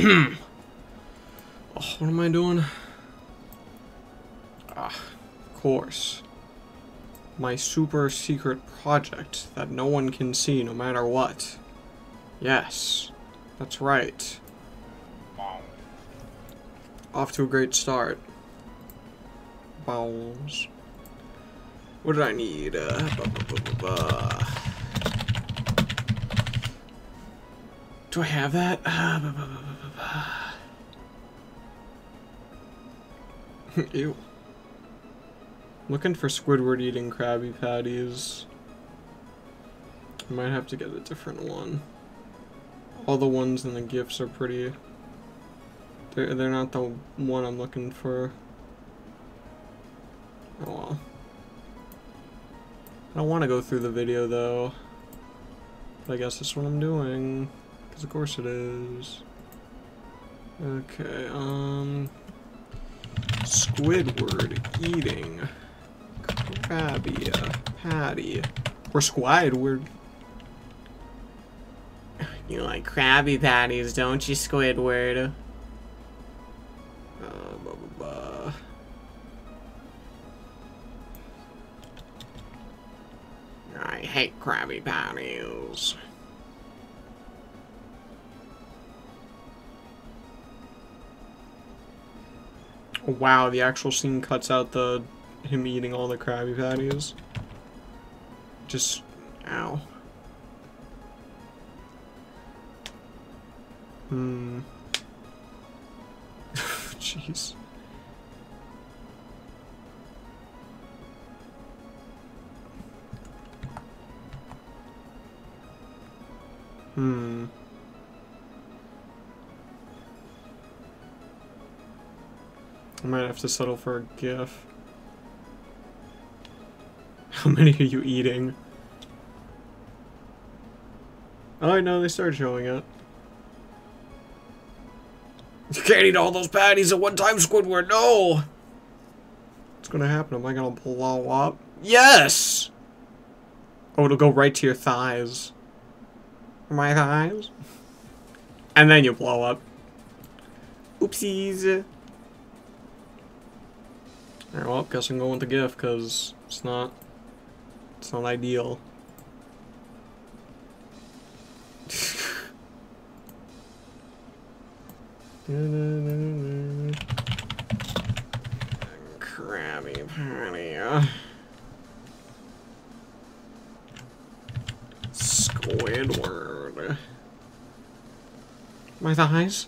oh, what am I doing? Ah, of course. My super secret project that no one can see no matter what. Yes, that's right. Off to a great start. Bowls. What did I need? Uh, Do I have that? Ew. Looking for Squidward eating Krabby Patties. Might have to get a different one. All the ones in the gifts are pretty... They're, they're not the one I'm looking for. Oh well. I don't want to go through the video though. But I guess that's what I'm doing. Because of course it is. Okay, um... Squidward eating Krabby Patty. Or Squidward. You like Krabby Patties, don't you, Squidward? Uh. I hate Krabby Patties. Wow, the actual scene cuts out the him eating all the Krabby Patties. Just, ow. Hmm. Jeez. Hmm. I might have to settle for a GIF. How many are you eating? Oh, I know, they started showing it. You can't eat all those patties at one time, Squidward, no! What's gonna happen? Am I gonna blow up? Yes! Oh, it'll go right to your thighs. My thighs? And then you blow up. Oopsies. Alright, well, guess I'm going with the GIF, because it's not... It's not ideal. Krabby Patty. Uh. Squidward. My thighs?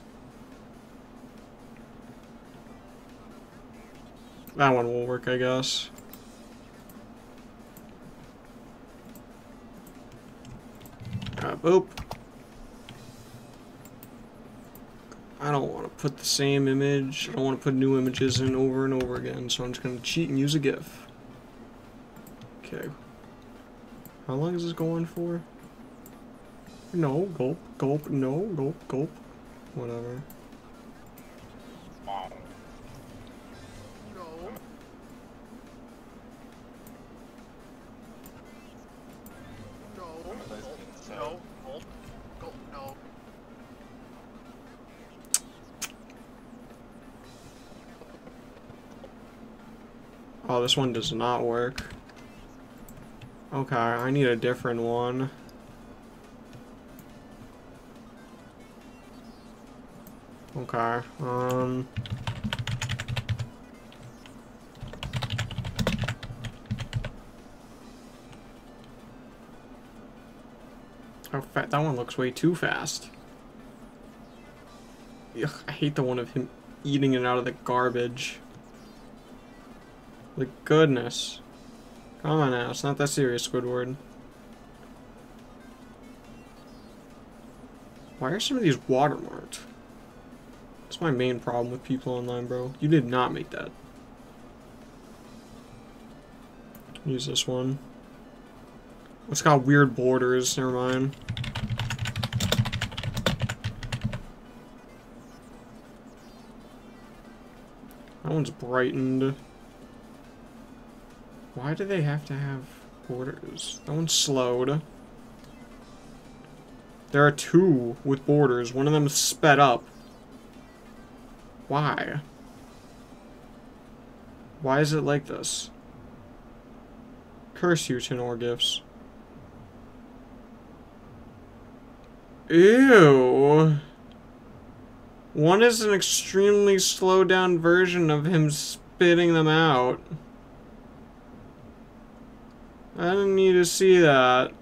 That one will work, I guess. Uh, boop. I don't want to put the same image. I don't want to put new images in over and over again, so I'm just going to cheat and use a GIF. Okay. How long is this going for? No, gulp, gulp, no, gulp, gulp. Whatever. This one does not work. Okay, I need a different one. Okay, um... Oh, fat, that one looks way too fast. Ugh, I hate the one of him eating it out of the garbage. The goodness. Come on now, it's not that serious, Squidward. Why are some of these watermarked? That's my main problem with people online, bro. You did not make that. Use this one. It's got weird borders, never mind. That one's brightened. Why do they have to have borders? That one's slowed. There are two with borders. One of them is sped up. Why? Why is it like this? Curse you, Tenor GIFs. Ew. One is an extremely slowed down version of him spitting them out. I didn't need to see that.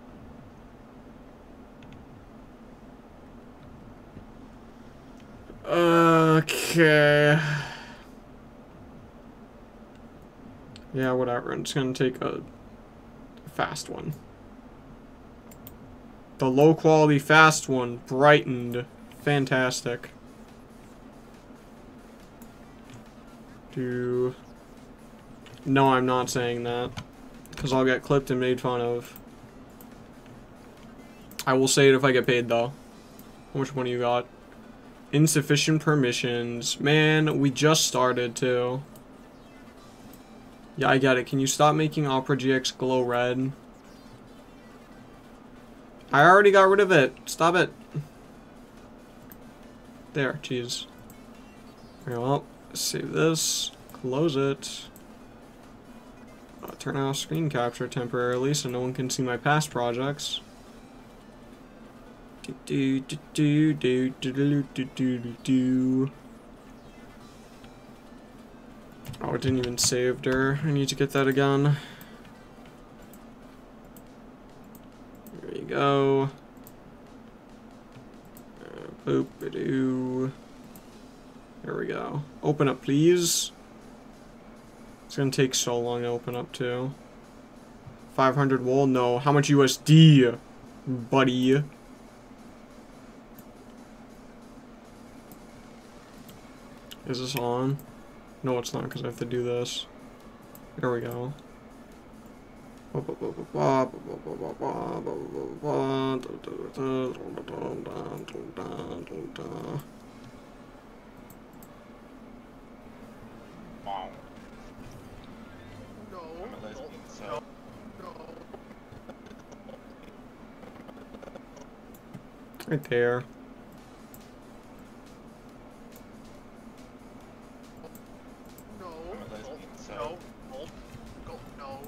Okay. Yeah, whatever. I'm just gonna take a fast one. The low quality fast one, brightened. Fantastic. Do... No, I'm not saying that. Because I'll get clipped and made fun of. I will say it if I get paid, though. How much money you got? Insufficient permissions. Man, we just started, too. Yeah, I get it. Can you stop making Opera GX glow red? I already got rid of it. Stop it. There, jeez. Well, save this. Close it. Turn off screen capture temporarily so no one can see my past projects. Do do do do do do do do do do. Oh, it didn't even save her. I need to get that again. There you go. Uh, boop -a doo. There we go. Open up, please. It's gonna take so long to open up, too. 500 wool? No. How much USD, buddy? Is this on? No, it's not, because I have to do this. There we go. Right there. No. No. No.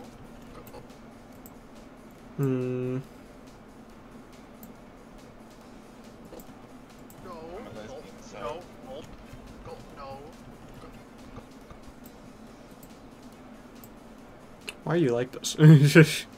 No. Why are you like this?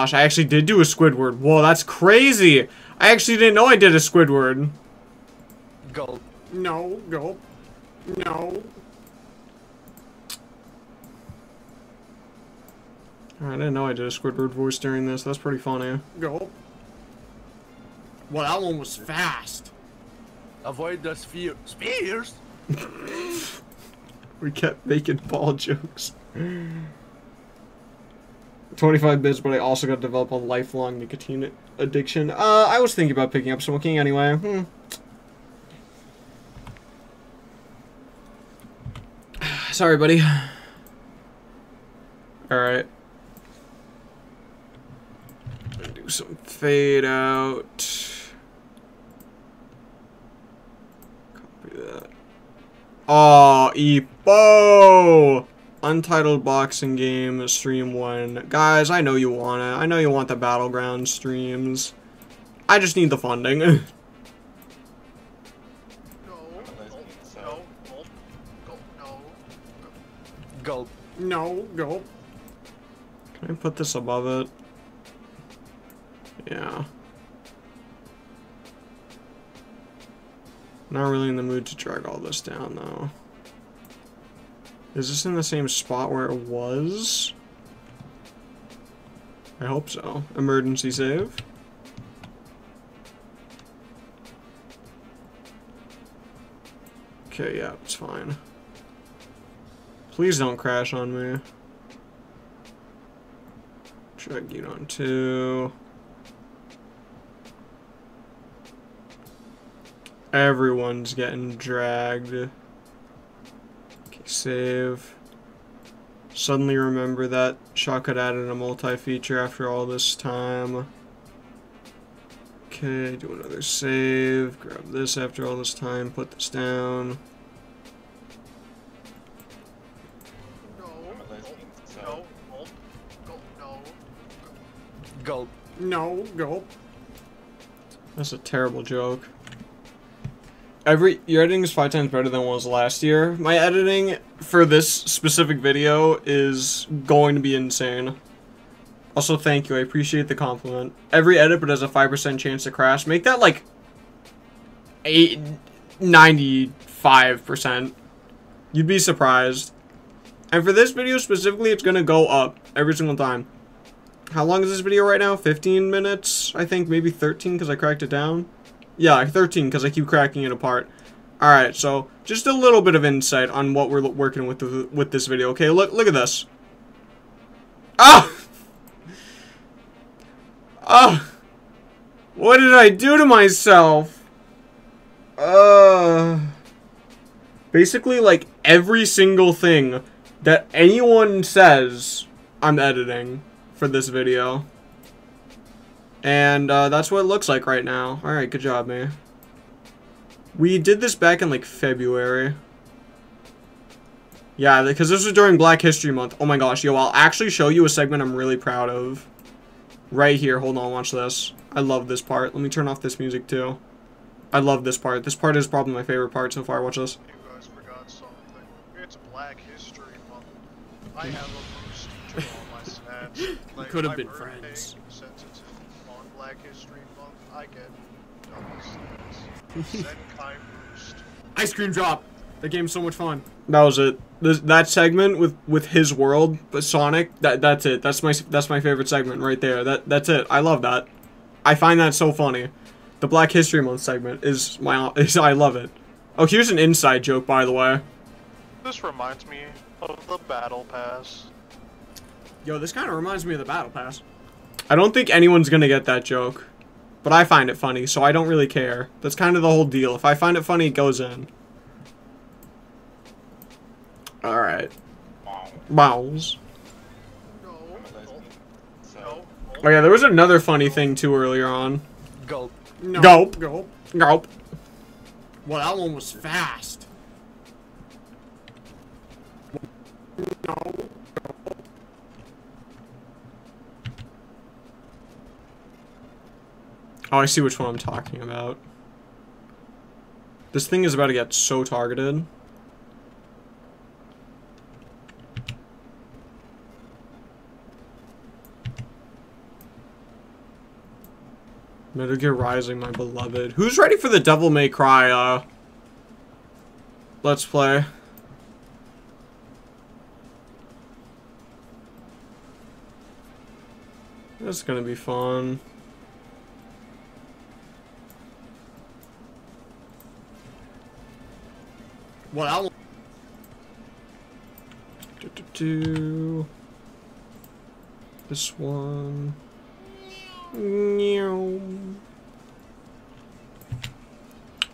gosh, I actually did do a Squidward. Whoa, that's crazy! I actually didn't know I did a Squidward. Gulp. No, go. No. I didn't know I did a Squidward voice during this. That's pretty funny. Go. Well, that one was fast. Avoid the sphere. Spears? We kept making ball jokes. 25 bits, but I also got to develop a lifelong nicotine addiction. Uh, I was thinking about picking up smoking anyway. Hmm. Sorry, buddy. Alright. Do some fade out. Copy that. Oh, Epo! Untitled boxing game, stream one. Guys, I know you want it. I know you want the Battleground streams. I just need the funding. Gulp. no, go. Can I put this above it? Yeah. Not really in the mood to drag all this down, though. Is this in the same spot where it was? I hope so. Emergency save. Okay, yeah, it's fine. Please don't crash on me. Drag you on two. Everyone's getting dragged. Okay, save. Suddenly remember that Shotcut added a multi-feature after all this time. Okay, do another save. Grab this after all this time. Put this down. No. I'm a lesbian, so- No. No. Go. No. Gulp. No, go. That's a terrible joke. Every your editing is five times better than it was last year. My editing for this specific video is going to be insane. Also, thank you. I appreciate the compliment. Every edit, but has a five percent chance to crash. Make that like eight, ninety-five percent. You'd be surprised. And for this video specifically, it's gonna go up every single time. How long is this video right now? 15 minutes? I think maybe 13 because I cracked it down. Yeah, like 13 because I keep cracking it apart. Alright, so just a little bit of insight on what we're working with the, with this video. Okay, look look at this. Ah! Ah! What did I do to myself? Uh... Basically, like, every single thing that anyone says, I'm editing for this video. And uh, that's what it looks like right now. Alright, good job, man. We did this back in like February. Yeah, because this was during Black History Month. Oh my gosh, yo, I'll actually show you a segment I'm really proud of. Right here, hold on, watch this. I love this part. Let me turn off this music too. I love this part. This part is probably my favorite part so far. Watch this. You guys forgot something. It's Black History Month. I have a boost feature on my snaps. Like, could have been friends. Since it's on Black History Month, I get double snaps. Zenkai boost. Ice cream drop. That game's so much fun. That was it. This, that segment with with his world, but Sonic. That that's it. That's my that's my favorite segment right there. That that's it. I love that. I find that so funny. The Black History Month segment is my is I love it. Oh, here's an inside joke by the way. This reminds me of the Battle Pass. Yo, this kind of reminds me of the Battle Pass. I don't think anyone's gonna get that joke, but I find it funny, so I don't really care. That's kind of the whole deal. If I find it funny, it goes in. All right, Wow. bows. No. I'm a lesbian, so- No. Oh yeah, there was another funny thing too earlier on. Gulp. No. Gulp. Gulp. Gulp. Well, that one was fast. No. Oh, I see which one I'm talking about. This thing is about to get so targeted. Metal Gear Rising, my beloved. Who's ready for the Devil May Cry, uh... Let's play. That's gonna be fun. Well, I'll... Do, do, do. This one.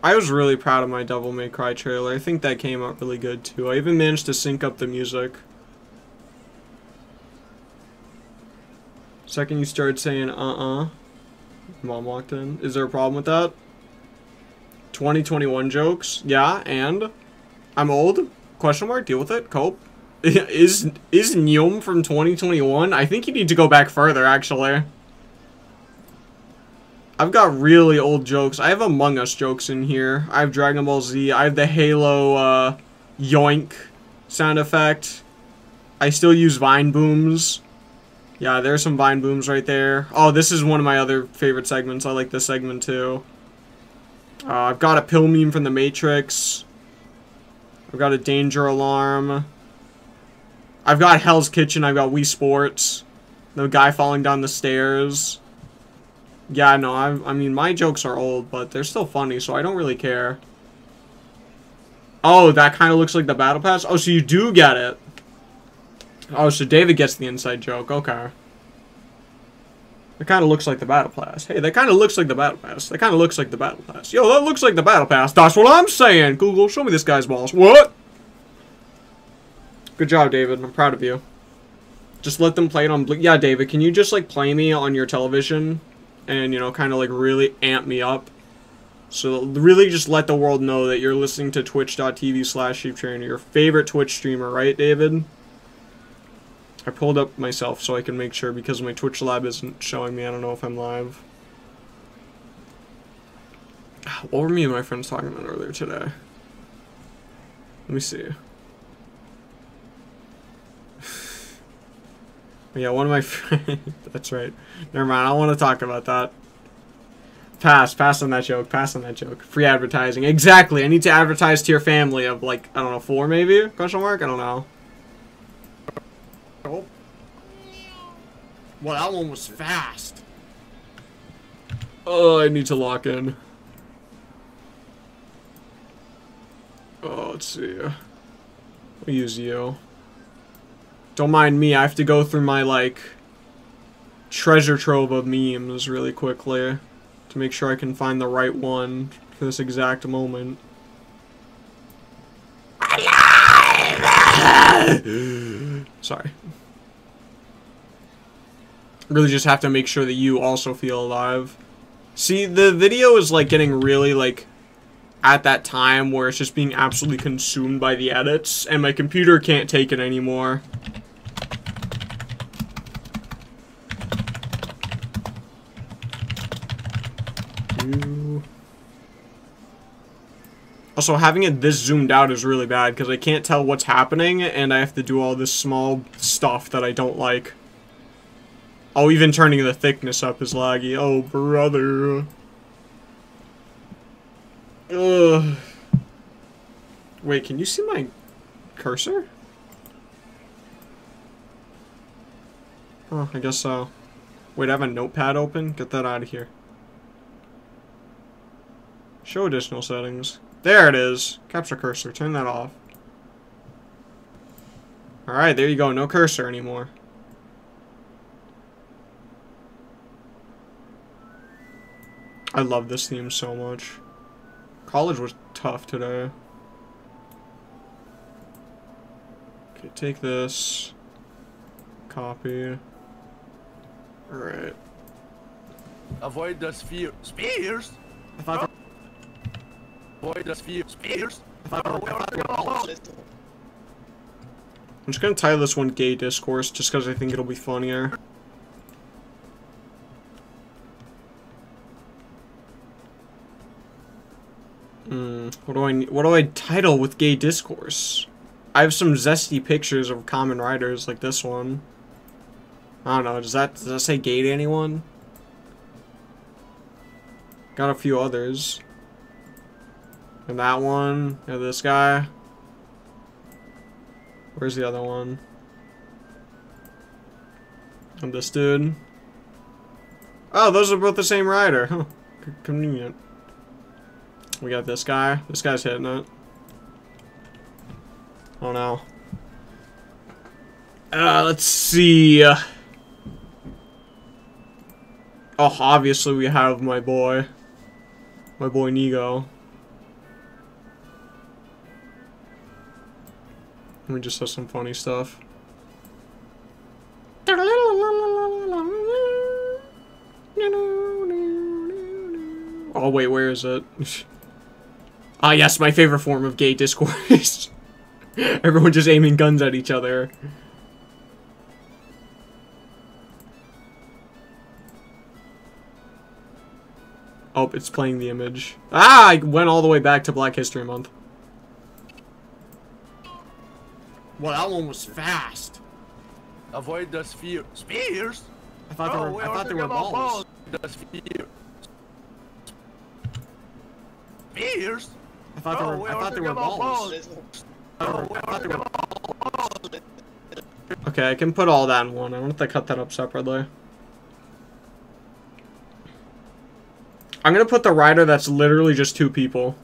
I was really proud of my Devil May Cry trailer. I think that came out really good too. I even managed to sync up the music. Second you started saying uh-uh. Mom walked in. Is there a problem with that? 2021 jokes? Yeah, and? I'm old? Question mark? Deal with it? Cope? is is Neom from 2021? I think you need to go back further, actually. I've got really old jokes. I have Among Us jokes in here. I have Dragon Ball Z. I have the Halo uh, yoink sound effect. I still use Vine Booms. Yeah, there's some Vine Booms right there. Oh, this is one of my other favorite segments. I like this segment too. Uh, I've got a pill meme from The Matrix. I've got a danger alarm. I've got Hell's Kitchen. I've got Wii Sports. The guy falling down the stairs. Yeah, no, I, I mean, my jokes are old, but they're still funny, so I don't really care. Oh, that kind of looks like the Battle Pass? Oh, so you do get it. Oh, so David gets the inside joke. Okay. That kind of looks like the battle pass. Hey, that kind of looks like the battle pass. That kind of looks like the battle pass. Yo, that looks like the battle pass. That's what I'm saying. Google, show me this guy's balls. What? Good job, David. I'm proud of you. Just let them play it on. Yeah, David, can you just like play me on your television, and you know, kind of like really amp me up? So really, just let the world know that you're listening to Twitch.tv/slash Sheep Trainer, your favorite Twitch streamer, right, David? I pulled up myself so I can make sure because my Twitch lab isn't showing me. I don't know if I'm live. What were me and my friends talking about earlier today? Let me see. yeah, one of my friends. That's right. Never mind. I don't want to talk about that. Pass. Pass on that joke. Pass on that joke. Free advertising. Exactly. I need to advertise to your family of like I don't know four maybe question mark. I don't know. Oh. Well, that one was fast. Oh, I need to lock in. Oh, let's see. I'll use you. Don't mind me, I have to go through my, like, treasure trove of memes really quickly to make sure I can find the right one for this exact moment. Sorry. Really just have to make sure that you also feel alive. See, the video is like getting really like at that time where it's just being absolutely consumed by the edits and my computer can't take it anymore. You- Also, having it this zoomed out is really bad because I can't tell what's happening and I have to do all this small stuff that I don't like. Oh, even turning the thickness up is laggy. Oh, brother. Ugh. Wait, can you see my cursor? Oh, I guess so. Wait, I have a notepad open? Get that out of here. Show additional settings. There it is. Capture cursor. Turn that off. Alright, there you go. No cursor anymore. I love this theme so much. College was tough today. Okay, take this. Copy. Alright. Avoid the sphere. Spears? I thought The? I'm just gonna title this one Gay Discourse just because I think it'll be funnier. Hmm, what do I what do I title with Gay Discourse? I have some zesty pictures of Kamen Riders like this one. I don't know, does that does that say gay to anyone? Got a few others. And that one, and this guy. Where's the other one? And this dude. Oh, those are both the same rider. Huh. Convenient. We got this guy. This guy's hitting it. Oh no. Uh, let's see. Oh, obviously we have my boy. My boy Nigo. We just have some funny stuff. Oh wait, where is it? ah yes, my favorite form of gay discourse. Everyone just aiming guns at each other. Oh, it's playing the image. Ah, I went all the way back to Black History Month. Well, that one was fast. Avoid the sphere. Spears? I thought they Oh, were. where I thought they were yellow balls. The sphere. Spears? I thought they Oh, were. where I thought they were yellow balls. Oh, I thought they were. Okay, I can put all that in one. I don't have to cut that up separately. I'm gonna put the rider that's literally just two people.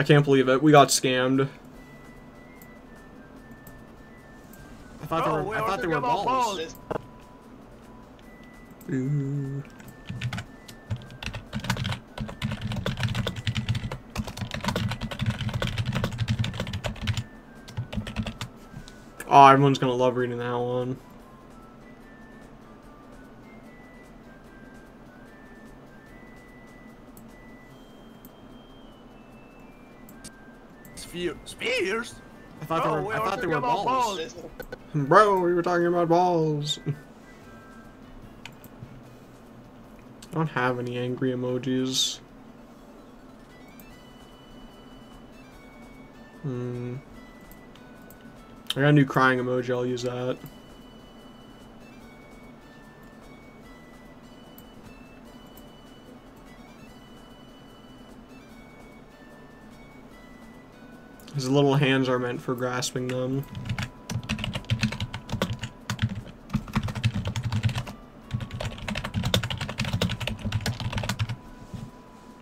I can't believe it. We got scammed. thought they were. I thought they were about balls. Ooh. Oh, everyone's gonna love reading that one. Sphere. Spears? I thought No, they we were. I thought they were about balls. Bro, we were talking about balls. I don't have any angry emojis. Hmm. I got a new crying emoji, I'll use that. His little hands are meant for grasping them.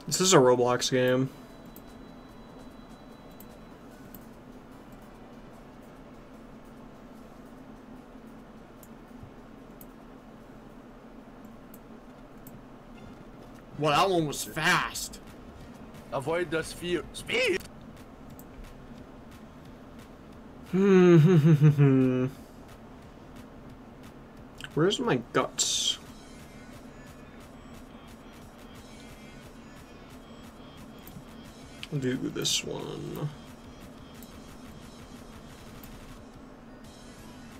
This is a Roblox game. Well, that one was fast. Avoid the sphere. Spears? Hmm. Where's my guts? I'll do this one.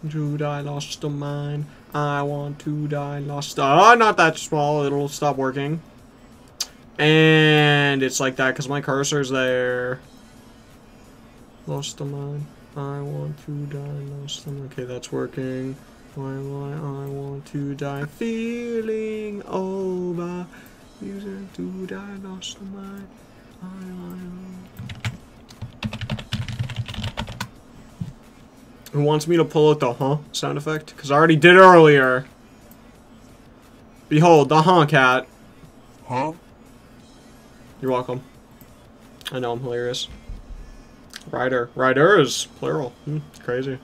Dude, I lost a mine. I want to die. Lost. Oh, not that small. It'll stop working. And it's like that because my cursor's there. Lost a mine. I want to die. Lost. Okay, that's working. Why, why, I want to die. Feeling over. Using to die. Lost a mine. I, I, Who wants me to pull out the huh sound effect? Because I already did earlier. Behold, the huh cat. Huh? You're welcome. I know I'm hilarious. Rider. Riders. Plural. Hmm, crazy.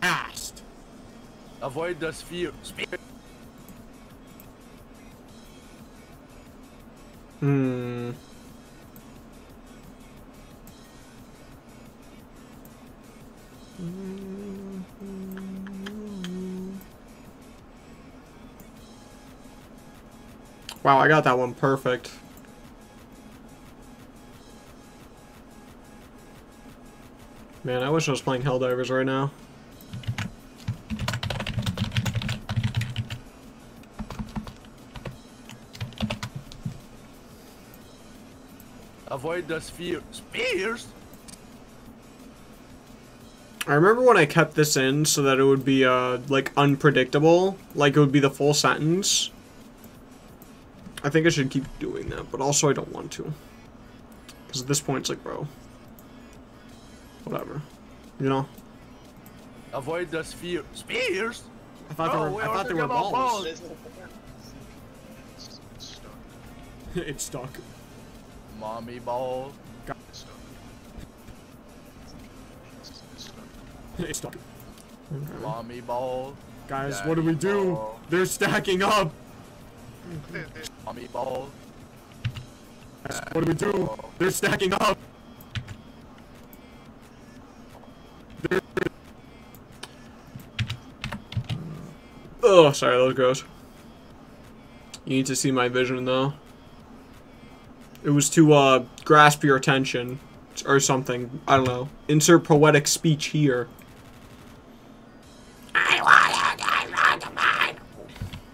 Fast. Avoid the sphere. Hmm. Wow, I got that one perfect. Man, I wish I was playing Helldivers right now. Avoid the sphere. Spears? I remember when I kept this in so that it would be, uh, like, unpredictable. Like, it would be the full sentence. I think I should keep doing that, but also I don't want to. Because at this point, it's like, bro. Whatever. You know? Avoid the sphere. Spears? I thought No, they oh, we were, I thought they were about balls. this It's, it's stuck. it's stuck. Mommy ball. It's stuck. It's, it's stuck. it's stuck. Okay. Mommy ball. Guys, what do we do? ball. They're stacking up. Ball. What do we do? They're stacking up. Oh, sorry, that was gross. You need to see my vision, though. It was to, uh, grasp your attention. Or something. I don't know. Insert poetic speech here.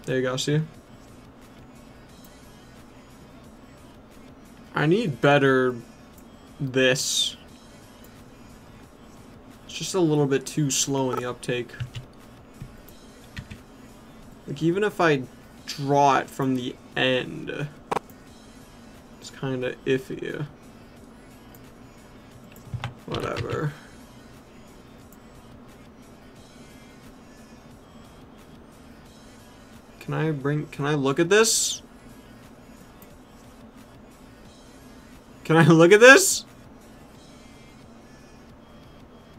There you go, see? I need better this. It's just a little bit too slow in the uptake. Like even if I draw it from the end, it's kind of iffy. Whatever. Can I bring, can I look at this? Can I look at this?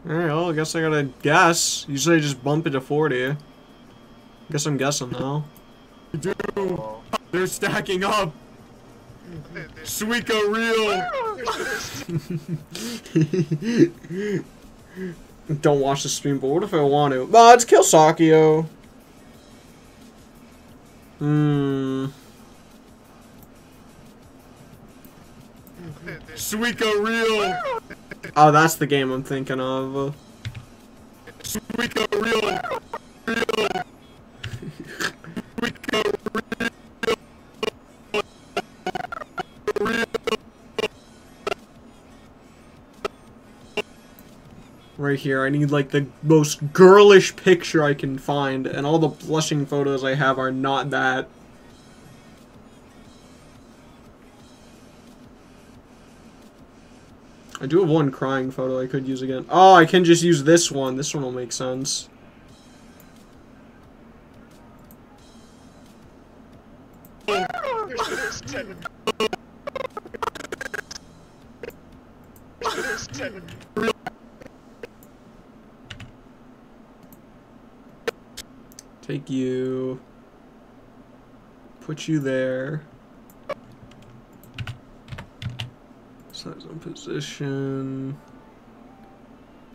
Alright, well, I guess I gotta guess. Usually I just bump it to 40. Guess I'm guessing now. Oh. They're stacking up! Suika real! Don't watch the stream, but what if I want to? Well, it's kill Sakio. Hmm. Suika real! Oh, that's the game I'm thinking of. Uh, Suika real! Real! Suika right here. I need like the most girlish picture I can find, and all the blushing photos I have are not that. I do have one crying photo I could use again. Oh, I can just use this one. This one will make sense. Take you. Put you there. Size on position.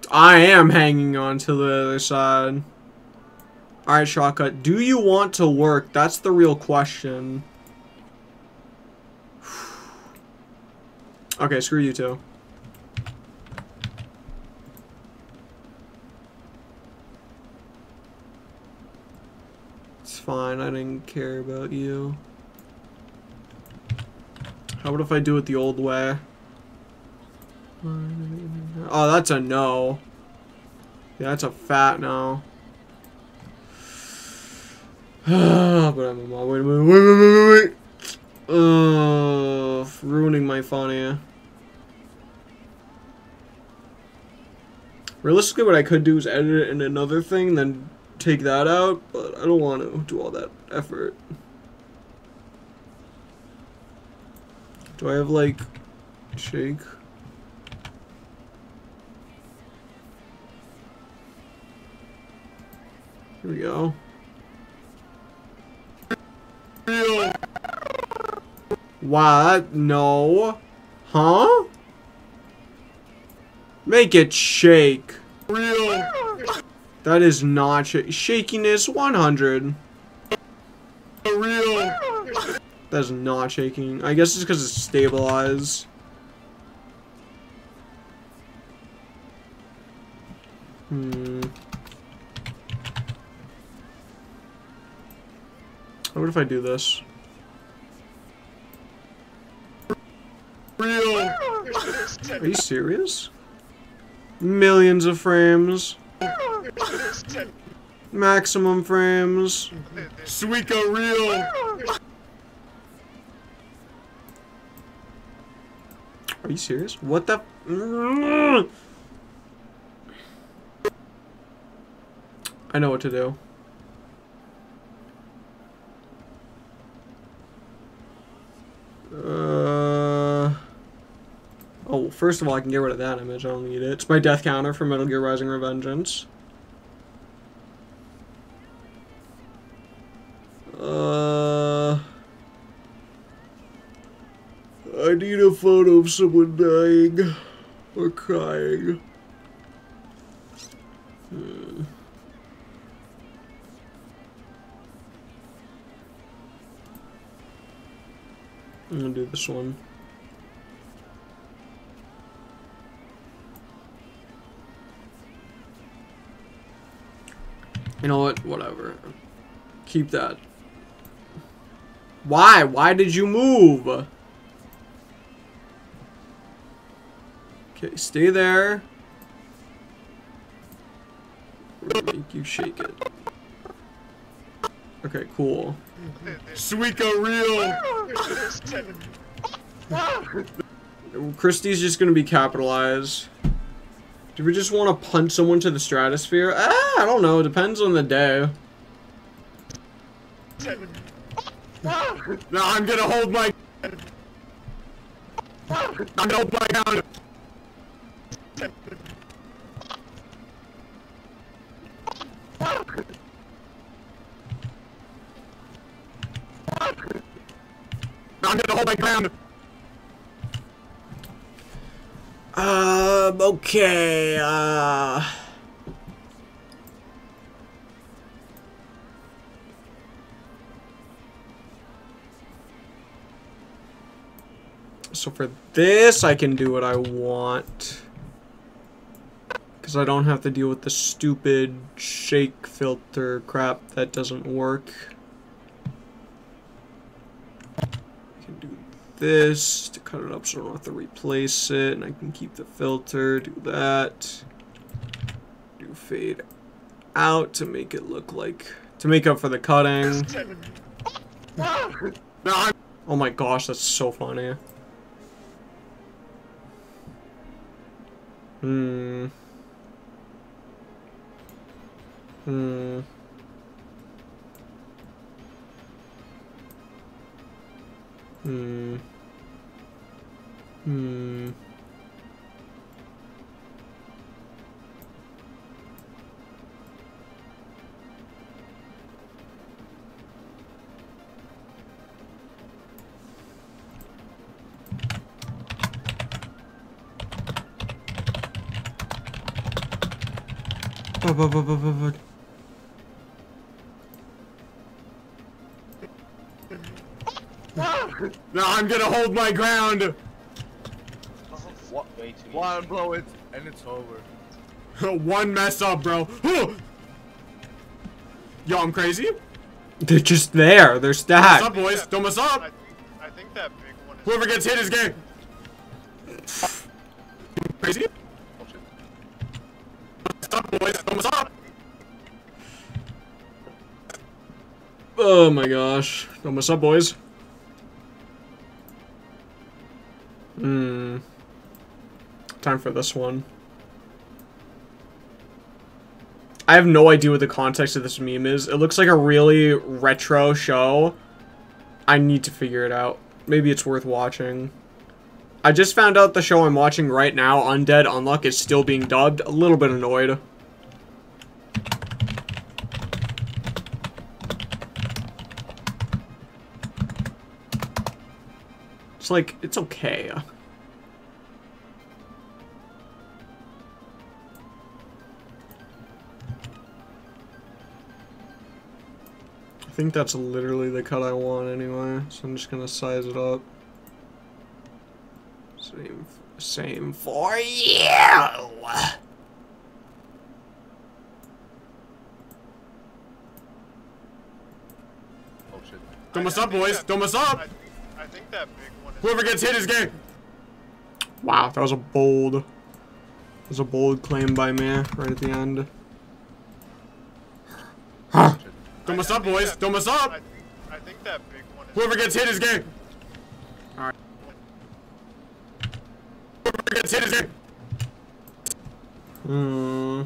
I am hanging on to the other side. Alright, Shotcut. Do you want to work? That's the real question. okay, screw you two. It's fine, I didn't care about you. How about if I do it the old way? Oh, that's a no. Yeah, that's a fat no. but I'm on wait a minute, wait, wait, wait, wait, wait. Uh, ruining my fun here. Realistically, what I could do is edit it in another thing, then take that out, but I don't want to do all that effort. Do I have, like, shake? Here we go. What? No. Huh? Make it shake. That is not sh shakiness 100. Real. That's not shaking. I guess it's because it's stabilized. Hmm. What if I do this? Real. Are you serious? Millions of frames. Maximum frames. Suika real. Are you serious? What the? I know what to do. First of all, I can get rid of that image. I don't need it. It's my death counter for Metal Gear Rising Revengeance. Uh. I need a photo of someone dying or crying. Hmm. I'm gonna do this one. You know what? Whatever. Keep that. Why? Why did you move? Okay, stay there. Make you shake it. Okay, cool. Suika real. Christie's just gonna be capitalized. Do we just want to punch someone to the stratosphere? Ah, I don't know. It depends on the day. No, I'm gonna hold my. I'm gonna hold my. Okay, uh... So for this, I can do what I want. Because I don't have to deal with the stupid shake filter crap that doesn't work. I can do this to cut it up so I don't have to replace it. And I can keep the filter, do that. Do fade out to make it look like... To make up for the cutting. Oh my gosh, that's so funny. Hmm. Hmm. Hmm. Hmm. Bu- bu- bu- bu- bu- bu- no, I'm gonna hold my ground. What? Way too One blow it, and it's over. One mess up, bro. Yo, I'm crazy. They're just there. They're stacked. What's stacked. up, boys? Don't mess I up. think, I think that big one is. Whoever gets hit is game. Crazy? What's up, boys? Don't mess up. Oh my gosh. Don't mess up, boys. Hmm. Time for this one. I have no idea what the context of this meme is. It looks like a really retro show. I need to figure it out. Maybe it's worth watching. I just found out the show I'm watching right now, Undead Unluck, is still being dubbed. A little bit annoyed. It's like, it's okay. I think that's literally the cut I want anyway, so I'm just gonna size it up. Same, same for you! Oh shit. Don't mess up, boys. Don't mess up. I think that big one is. Whoever gets hit is game. Wow, that was a bold, that was a bold claim by me right at the end. Huh. Don't mess I- I up, boys. Don't mess I up. think, I think that big one. Whoever gets hit is game. Alright. Whoever gets hit is game. Hmm.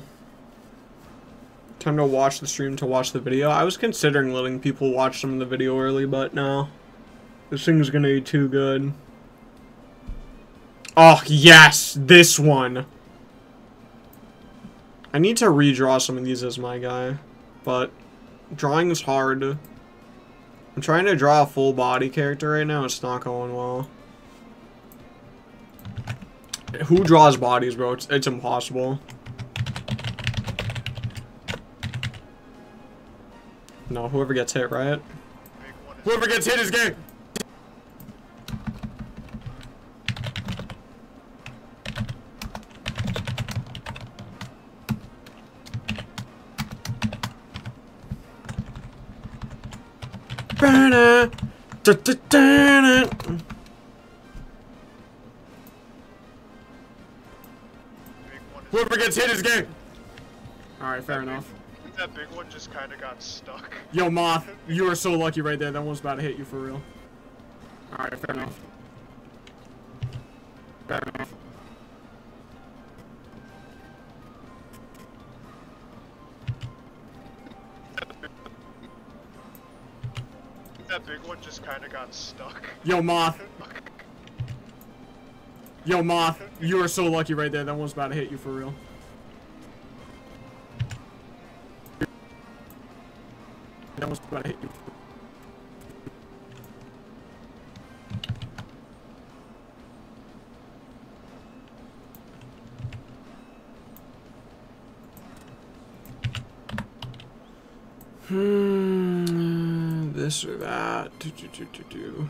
Time to watch the stream to watch the video. I was considering letting people watch some of the video early, but no. This thing's gonna be too good. Oh, yes! This one! I need to redraw some of these as my guy, but drawing is hard. I'm trying to draw a full body character right now, it's not going well. Who draws bodies, bro? It's, it's impossible. No, whoever gets hit, right? Whoever gets hit is game. Ba-na, da-da-da-da. Big one is. Whoever gets hit is game. Alright, fair enough. That big one just kind of got stuck. Yo, Moth, you are so lucky right there. That one's about to hit you for real. Alright, fair enough. Fair enough. That big one just kind of got stuck. Yo, Moth, Yo, Moth, you are so lucky right there. That one's about to hit you for real. That one's about to hit you. Hmm, this or that. Do, do, do.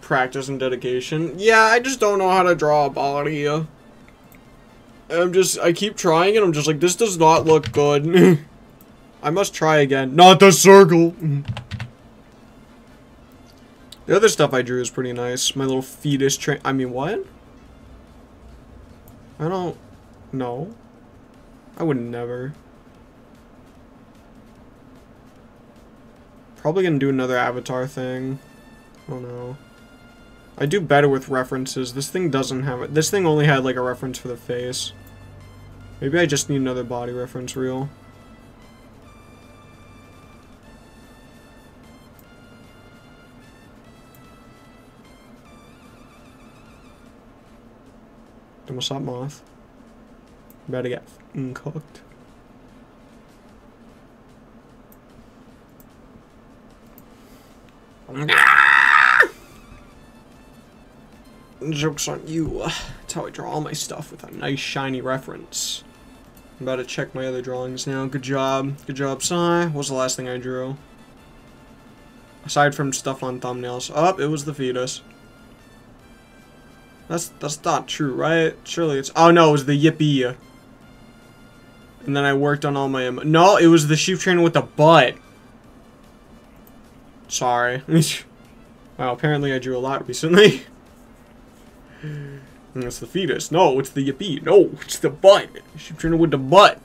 Practice and dedication. Yeah, I just don't know how to draw a body. I'm just, I keep trying and I'm just like, this does not look good. I must try again. Not the circle. The other stuff I drew is pretty nice. My little fetus train. I mean, what? I don't know. I would never. Probably gonna do another avatar thing. Oh no. I do better with references. This thing doesn't have it. This thing only had like a reference for the face. Maybe I just need another body reference reel. Up, moth? Better get cooked. Joke's on you. That's how I draw all my stuff with a nice shiny reference. I'm about to check my other drawings now. Good job. Good job, Sai. What was the last thing I drew? Aside from stuff on thumbnails. Oh, it was the fetus. That's that's not true, right? Surely it's... Oh, no, it was the yippee. And then I worked on all my... No, it was the sheep trainer with the butt. Sorry. wow, apparently I drew a lot recently. It's the fetus. No, it's the yippee. No, it's the butt. Sheep trainer with the butt.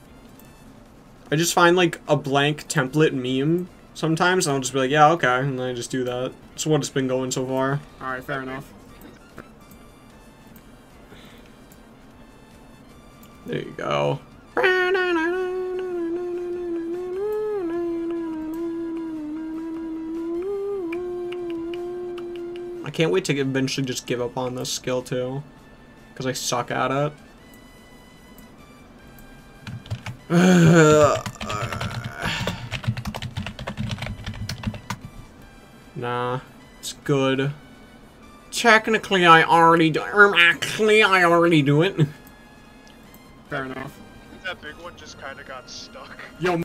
I just find like a blank template meme sometimes, and I'll just be like, yeah, okay, and then I just do that. That's what it's been going so far. Alright, fair enough. There you go. I can't wait to eventually just give up on this skill too. Because I suck at it. nah, it's good. Technically, I already do. Um, actually, I already do it. Fair enough. That big one just kind of got stuck. Yo,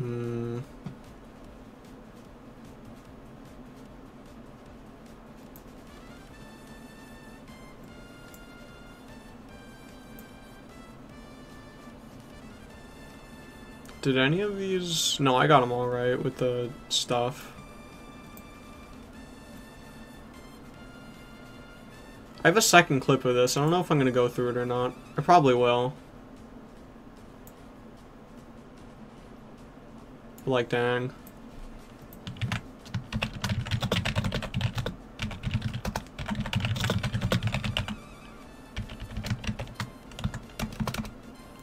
Hmm. Did any of these? No, I got them all right with the stuff. I have a second clip of this. I don't know if I'm gonna go through it or not. I probably will. Like, dang.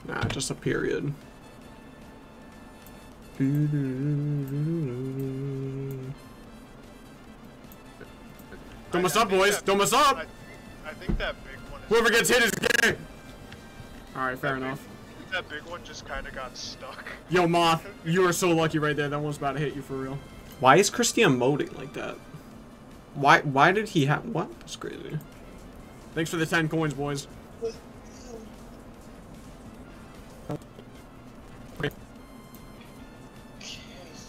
Nah, just a period. Don't mess I- I up, boys. Don't mess up. I, I think that big one. Whoever gets hit is gay. Alright, fair enough. That big one just kind of got stuck. Yo, Moth, you are so lucky right there. That one's about to hit you for real. Why is Christy emoting like that? Why why did he have what? That's crazy. Thanks for the 10 coins, boys.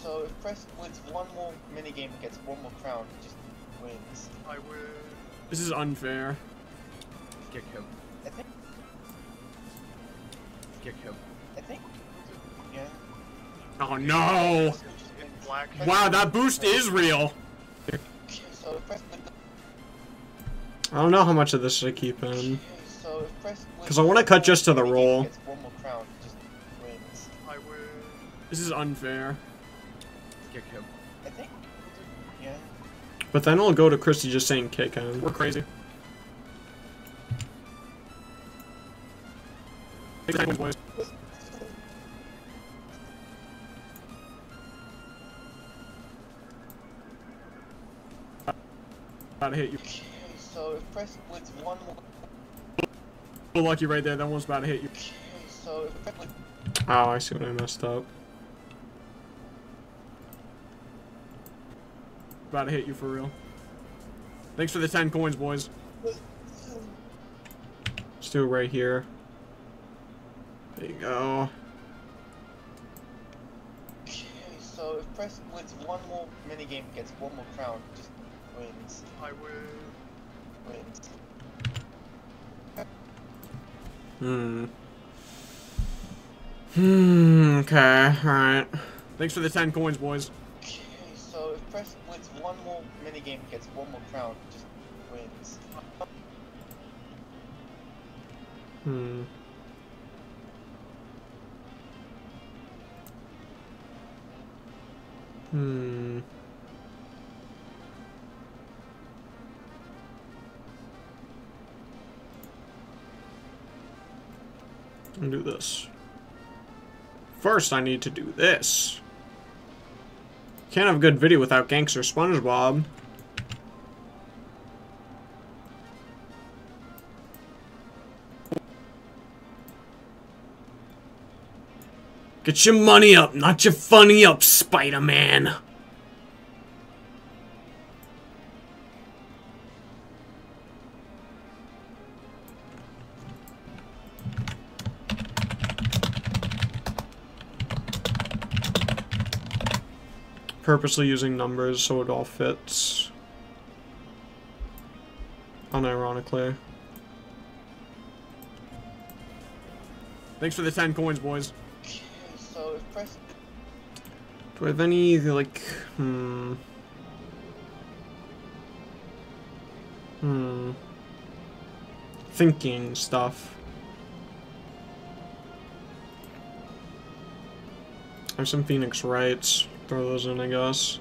So if Press wins one more minigame and gets one more crown, he just wins. I would. This is unfair. Kick him. I think. Kick him. I think. Yeah. Oh no! Black. Wow, that boost is real. So if Press wins. I don't know how much of this should I keep in. Okay, so if Press wins 'Cause I wanna cut just to the minigame roll. and Gets one more crown, he just wins. I would. This is unfair. But then it'll go to Christy just saying kick him. We're crazy. Thanks for the 10 coins, boys. About to hit you. Okay, so if press wins one more. Lucky right there. That one's about to hit you. Okay, so if press wins Oh, I see what I messed up. About to hit you for real. Thanks for the 10 coins, boys. Let's do it right here. There you go. Okay, so if press wins one more minigame gets one more crown, just wins. I win. Wins. Hmm. Hmm, okay, alright. Thanks for the 10 coins, boys. So if press wins one more minigame gets one more crown, just wins. Hmm. Hmm. Do this. First, I need to do this. Can't have a good video without Gangster SpongeBob. Get your money up, not your funny up, Spider-Man. Purposely using numbers so it all fits. Unironically. Thanks for the 10 coins, boys. So if press Do I have any, like, hmm... Hmm... Thinking stuff. I have some Phoenix Wrights. Throw those in, I guess.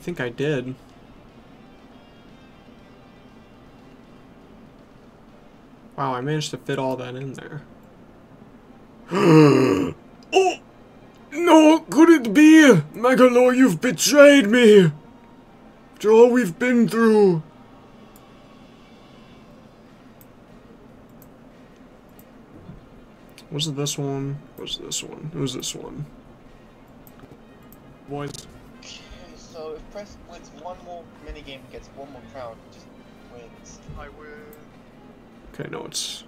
Think I did. Wow, I managed to fit all that in there. oh! No, could it be? Megalore, you've betrayed me! After all we've been through. Was it this one? Was this one? It was this one. Boys. Okay, press wins one more minigame gets one more crown, just wins. I win. Okay, no, it's...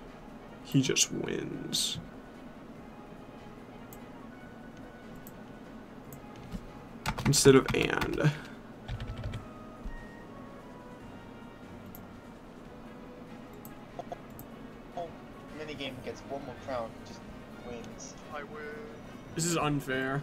He just wins. Instead of and. Oh, minigame gets one more crown, just wins. I win. This is unfair.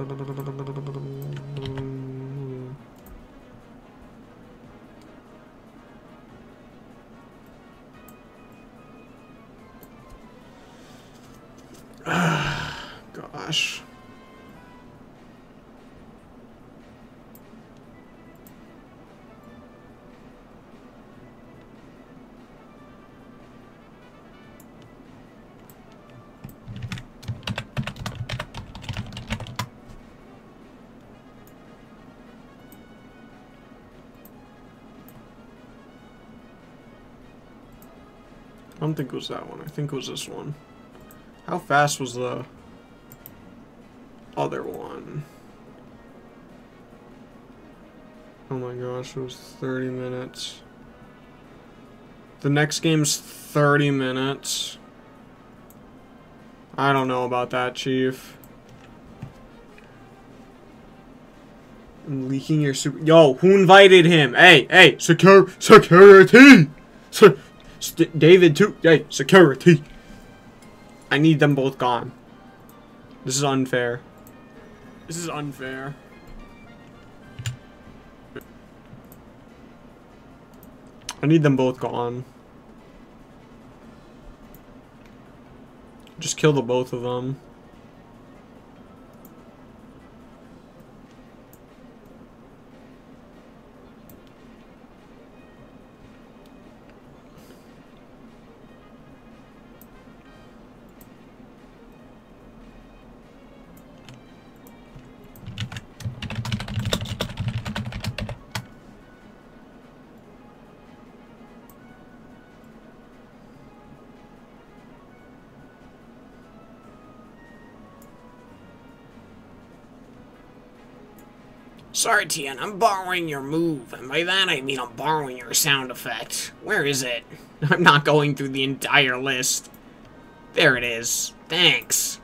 don't think it was that one. I think it was this one. How fast was the other one? Oh my gosh, it was 30 minutes. The next game's 30 minutes. I don't know about that, Chief. I'm leaking your super. Yo, who invited him? Hey, hey, secure, security! Se- St- David, too. Hey, security. I need them both gone. This is unfair. This is unfair. I need them both gone. Just kill the both of them. I'm borrowing your move, and by that I mean I'm borrowing your sound effect. Where is it? I'm not going through the entire list. There it is. Thanks.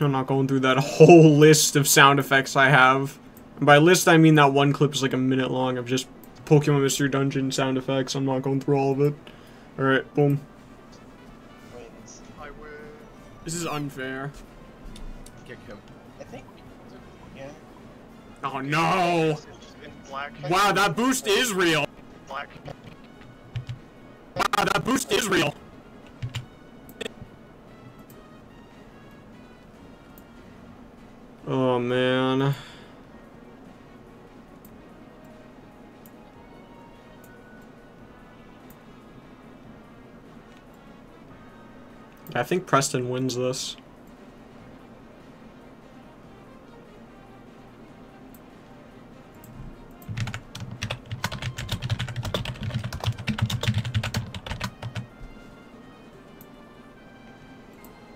I'm not going through that whole list of sound effects I have. And by list, I mean that one clip is like a minute long of just Pokemon Mystery Dungeon sound effects. I'm not going through all of it. Alright, boom. Wins. I win. This is unfair. Kick him. I think. Yeah. Oh no! Wow, that boost is real. Black. Wow, that boost is real. Oh man. I think Preston wins this.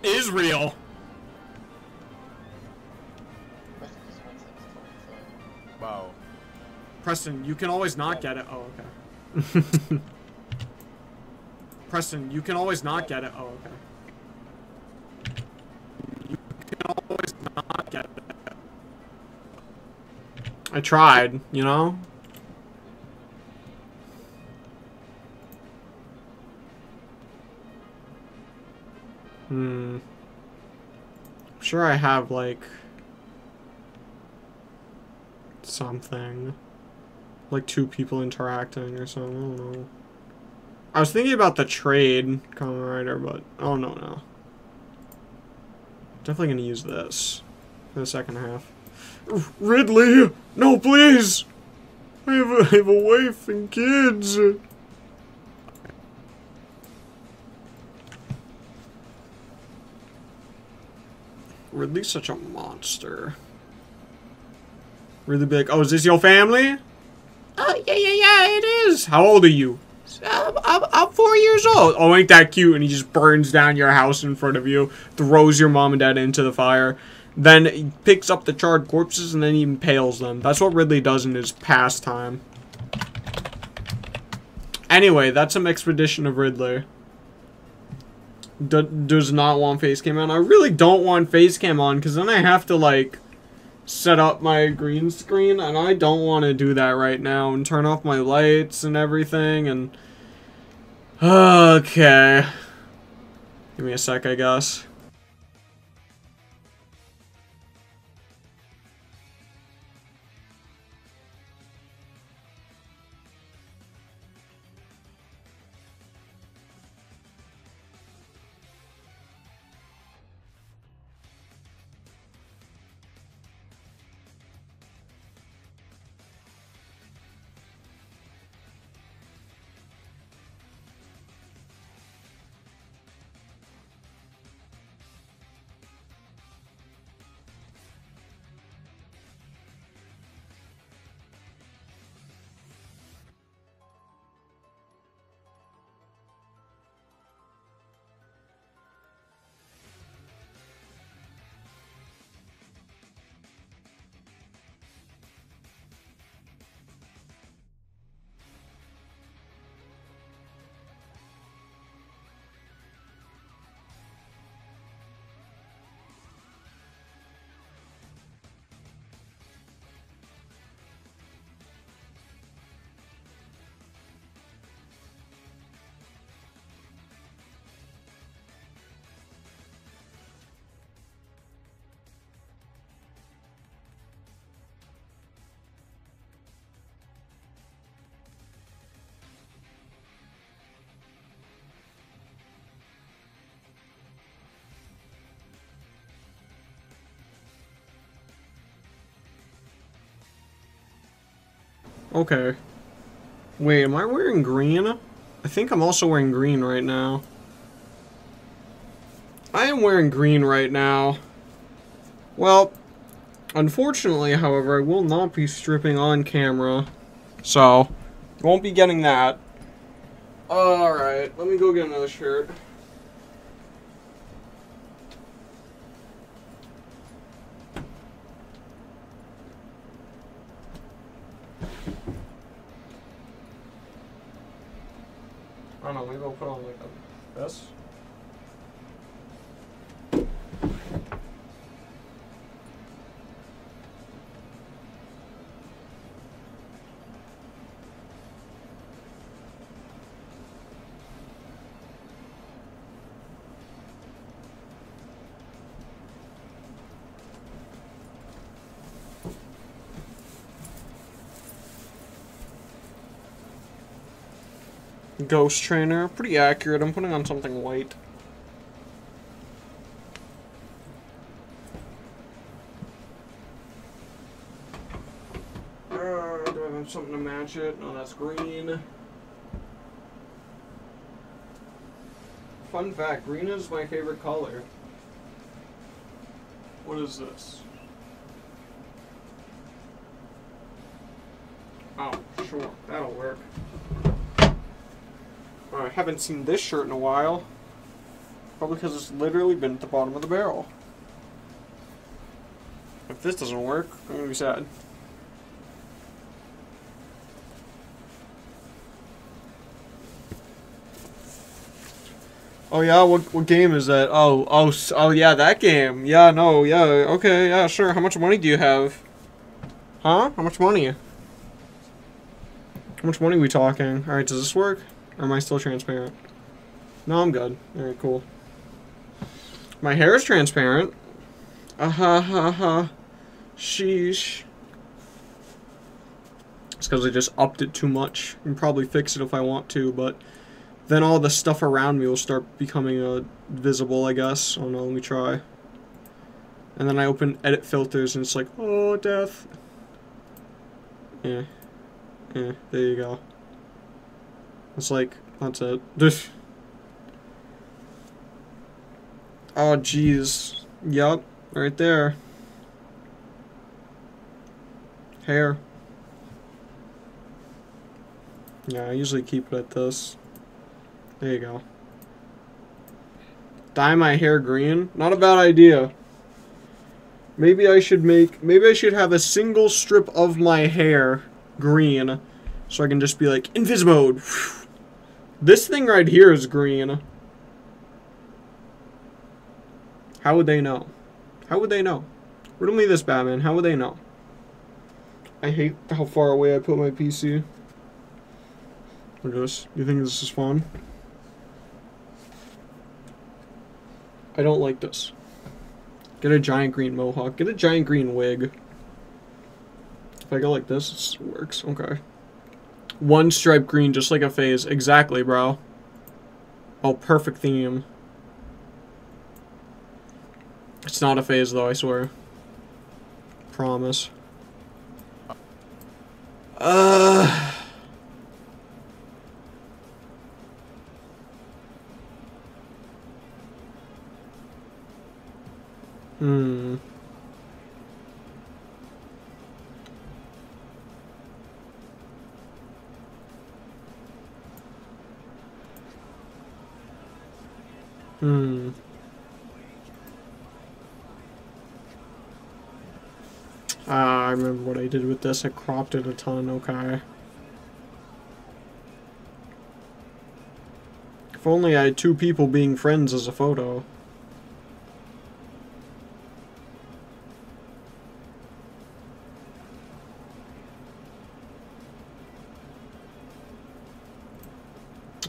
Is real. Preston just wins next time, Wow. Preston, you can always not get it. Oh, okay. Preston, you can always not get it. Oh, okay. You can always not get it. I tried, you know? Hmm. I'm sure I have, like, something. Like two people interacting or something. I don't know. I was thinking about the trade, Kamen Rider, but oh no, no. Definitely gonna use this for the second half. Ridley! No, please! I have a, I have a wife and kids. Ridley's such a monster. Be like, oh, is this your family? Oh, yeah, yeah, yeah, it is. How old are you? I'm, I'm, I'm four years old. Oh, ain't that cute? And he just burns down your house in front of you, throws your mom and dad into the fire, then he picks up the charred corpses and then he impales them. That's what Ridley does in his pastime. Anyway, that's some expedition of Ridley. D does not want face cam on. I really don't want face cam on because then I have to like set up my green screen and I don't want to do that right now and turn off my lights and everything and okay give me a sec I guess Okay. Wait, am I wearing green? I think I'm also wearing green right now. I am wearing green right now. Well, unfortunately, however, I will not be stripping on camera. So, won't be getting that. Alright, let me go get another shirt. Ghost Trainer, pretty accurate. I'm putting on something white. Uh, do I have something to match it? No, that's green. Fun fact, green is my favorite color. What is this? Oh, sure, that'll work. I haven't seen this shirt in a while. Probably because it's literally been at the bottom of the barrel. If this doesn't work, I'm gonna be sad. Oh yeah, what what game is that? Oh oh oh yeah, that game. Yeah, no, yeah, okay, yeah, sure. How much money do you have? Huh? How much money? How much money are we talking? All right, does this work? Or am I still transparent? No, I'm good. All right, cool. My hair is transparent. Uh ha ha ha. Sheesh. It's because I just upped it too much. I can probably fix it if I want to, but then all the stuff around me will start becoming uh, visible, I guess. Oh no, let me try. And then I open edit filters and it's like, oh, death. Yeah. Yeah, there you go. It's like, that's it. This. Oh, jeez. Yup, right there. Hair. Yeah, I usually keep it at this. There you go. Dye my hair green? Not a bad idea. Maybe I should make, maybe I should have a single strip of my hair green so I can just be like, invis mode. This thing right here is green. How would they know? How would they know? Riddle me this, Batman. How would they know? I hate how far away I put my PC. Look at this. You think this is fun? I don't like this. Get a giant green mohawk. Get a giant green wig. If I go like this, it works. Okay. One stripe green, just like a phase. Exactly, bro. Oh, perfect theme. It's not a phase, though, I swear. Promise. Uh... Hmm. Hmm. Ah, I remember what I did with this. I cropped it a ton, okay. If only I had two people being friends as a photo.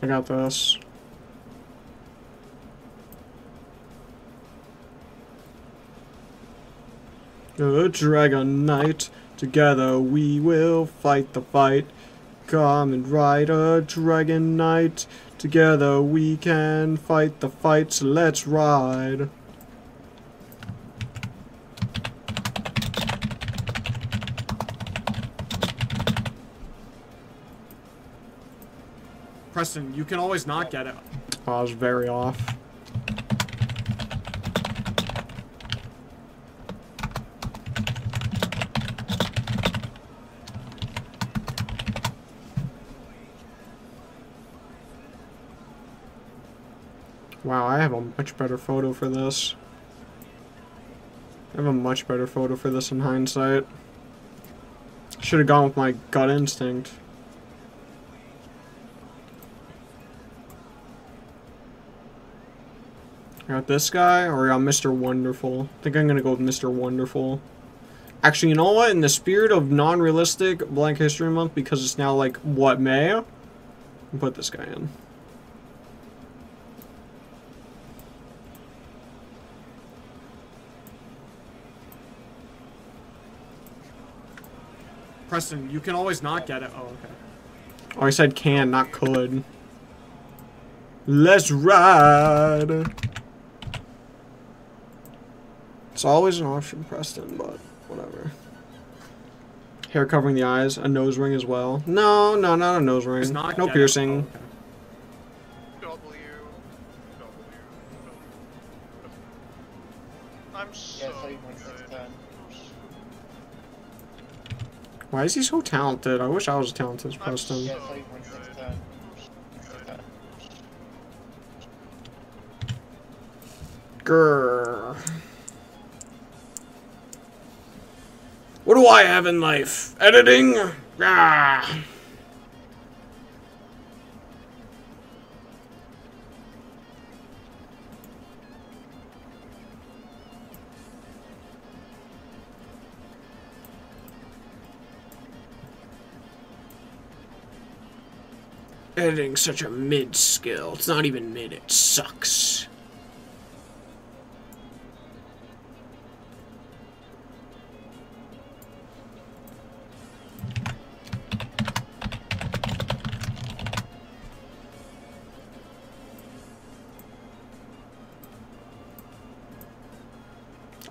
I got this. The Dragon Knight, together we will fight the fight. Kamen Rider Dragon Knight, together we can fight the fight, let's ride. Preston, you can always not get it. I was very off. Have a much better photo for this. I have a much better photo for this in hindsight. Should have gone with my gut instinct. I got this guy, or I got Mr. Wonderful. I think I'm gonna go with Mr. Wonderful. Actually, you know what? In the spirit of non-realistic Blank History Month, because it's now like what May, I'll put this guy in. Preston, you can always not get it. Oh, okay. Oh, I said can, not could. Let's ride. It's always an option, Preston, but whatever. Hair covering the eyes, a nose ring as well. No, no, not a nose ring. It's not no get it. piercing. Oh, okay. W. W. I'm so Yeah, so Why is he so talented? I wish I was as talented as Preston. Yeah, so so you win six good. turn. Six turn. Grr. What do I have in life? Editing? Ah. Editing's such a mid skill. It's not even mid, it sucks.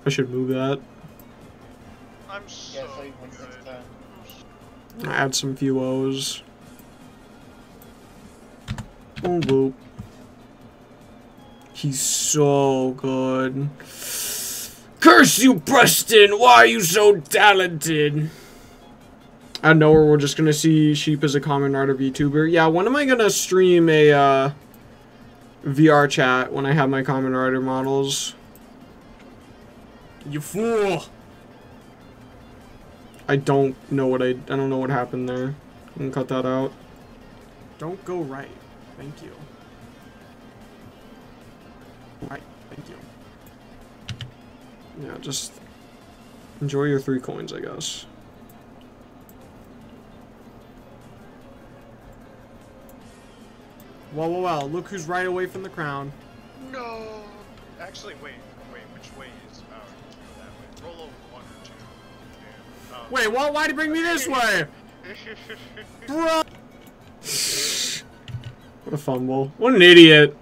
I should move that. I'm Yeah, so so you win six good. Add some few O's. Boom boop. He's so good. Curse you, Preston! Why are you so talented? Out of nowhere, we're just gonna see Sheep as a common art of VTuber. Yeah, when am I gonna stream a uh, VR chat when I have my Kamen Rider models? You fool! I don't know what I I don't know what happened there. I'm gonna cut that out. Don't go right. Thank you. Right. Thank you. Yeah, just enjoy your three coins, I guess. Well, well, well. Look who's right away from the crown. No. Actually, wait, wait. Which way is? Oh, that way. Roll over one or two. Yeah. Oh. Wait, well, why'd you bring me this way? Bro! What a fumble. What an idiot.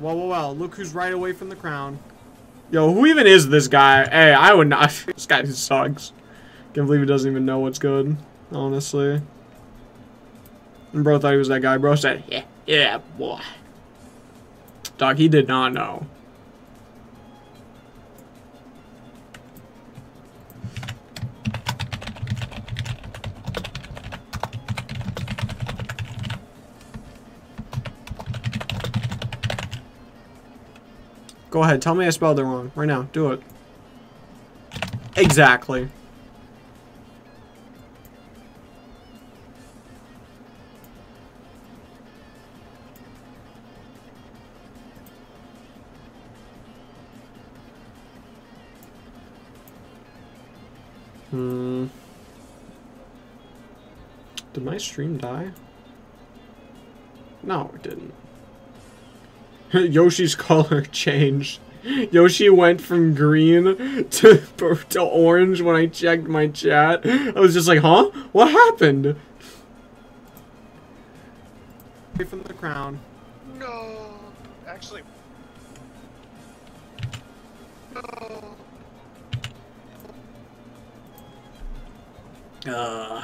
Well, well, well. Look who's right away from the crown. Yo, who even is this guy? Hey, I would not. this guy sucks. Can't believe he doesn't even know what's good. Honestly. And bro thought he was that guy. Bro said, yeah, yeah, boy. Dog, he did not know. Go ahead, tell me I spelled it wrong. Right now, do it. Exactly. Hmm. Did my stream die? No, it didn't. Yoshi's color changed. Yoshi went from green to to orange when I checked my chat. I was just like, huh? What happened? Away from the crown. no. Actually. No. Uh,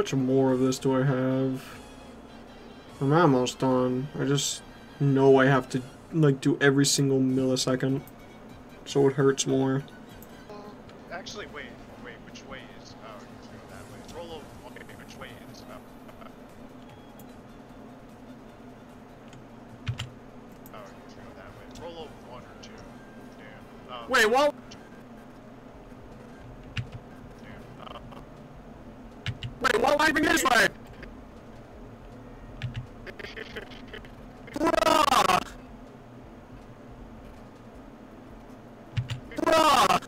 much more of this do I have? I'm almost done. I just know I have to like do every single millisecond. So it hurts more. Actually, wait, wait, which way is? Oh, you go that way. Roll over. Okay, which way is? Oh, oh you go that way. Roll over one or two. Damn. Um, Wait, what? Damn. Uh, Wait, what? Why bring this way? Bruh! Bruh!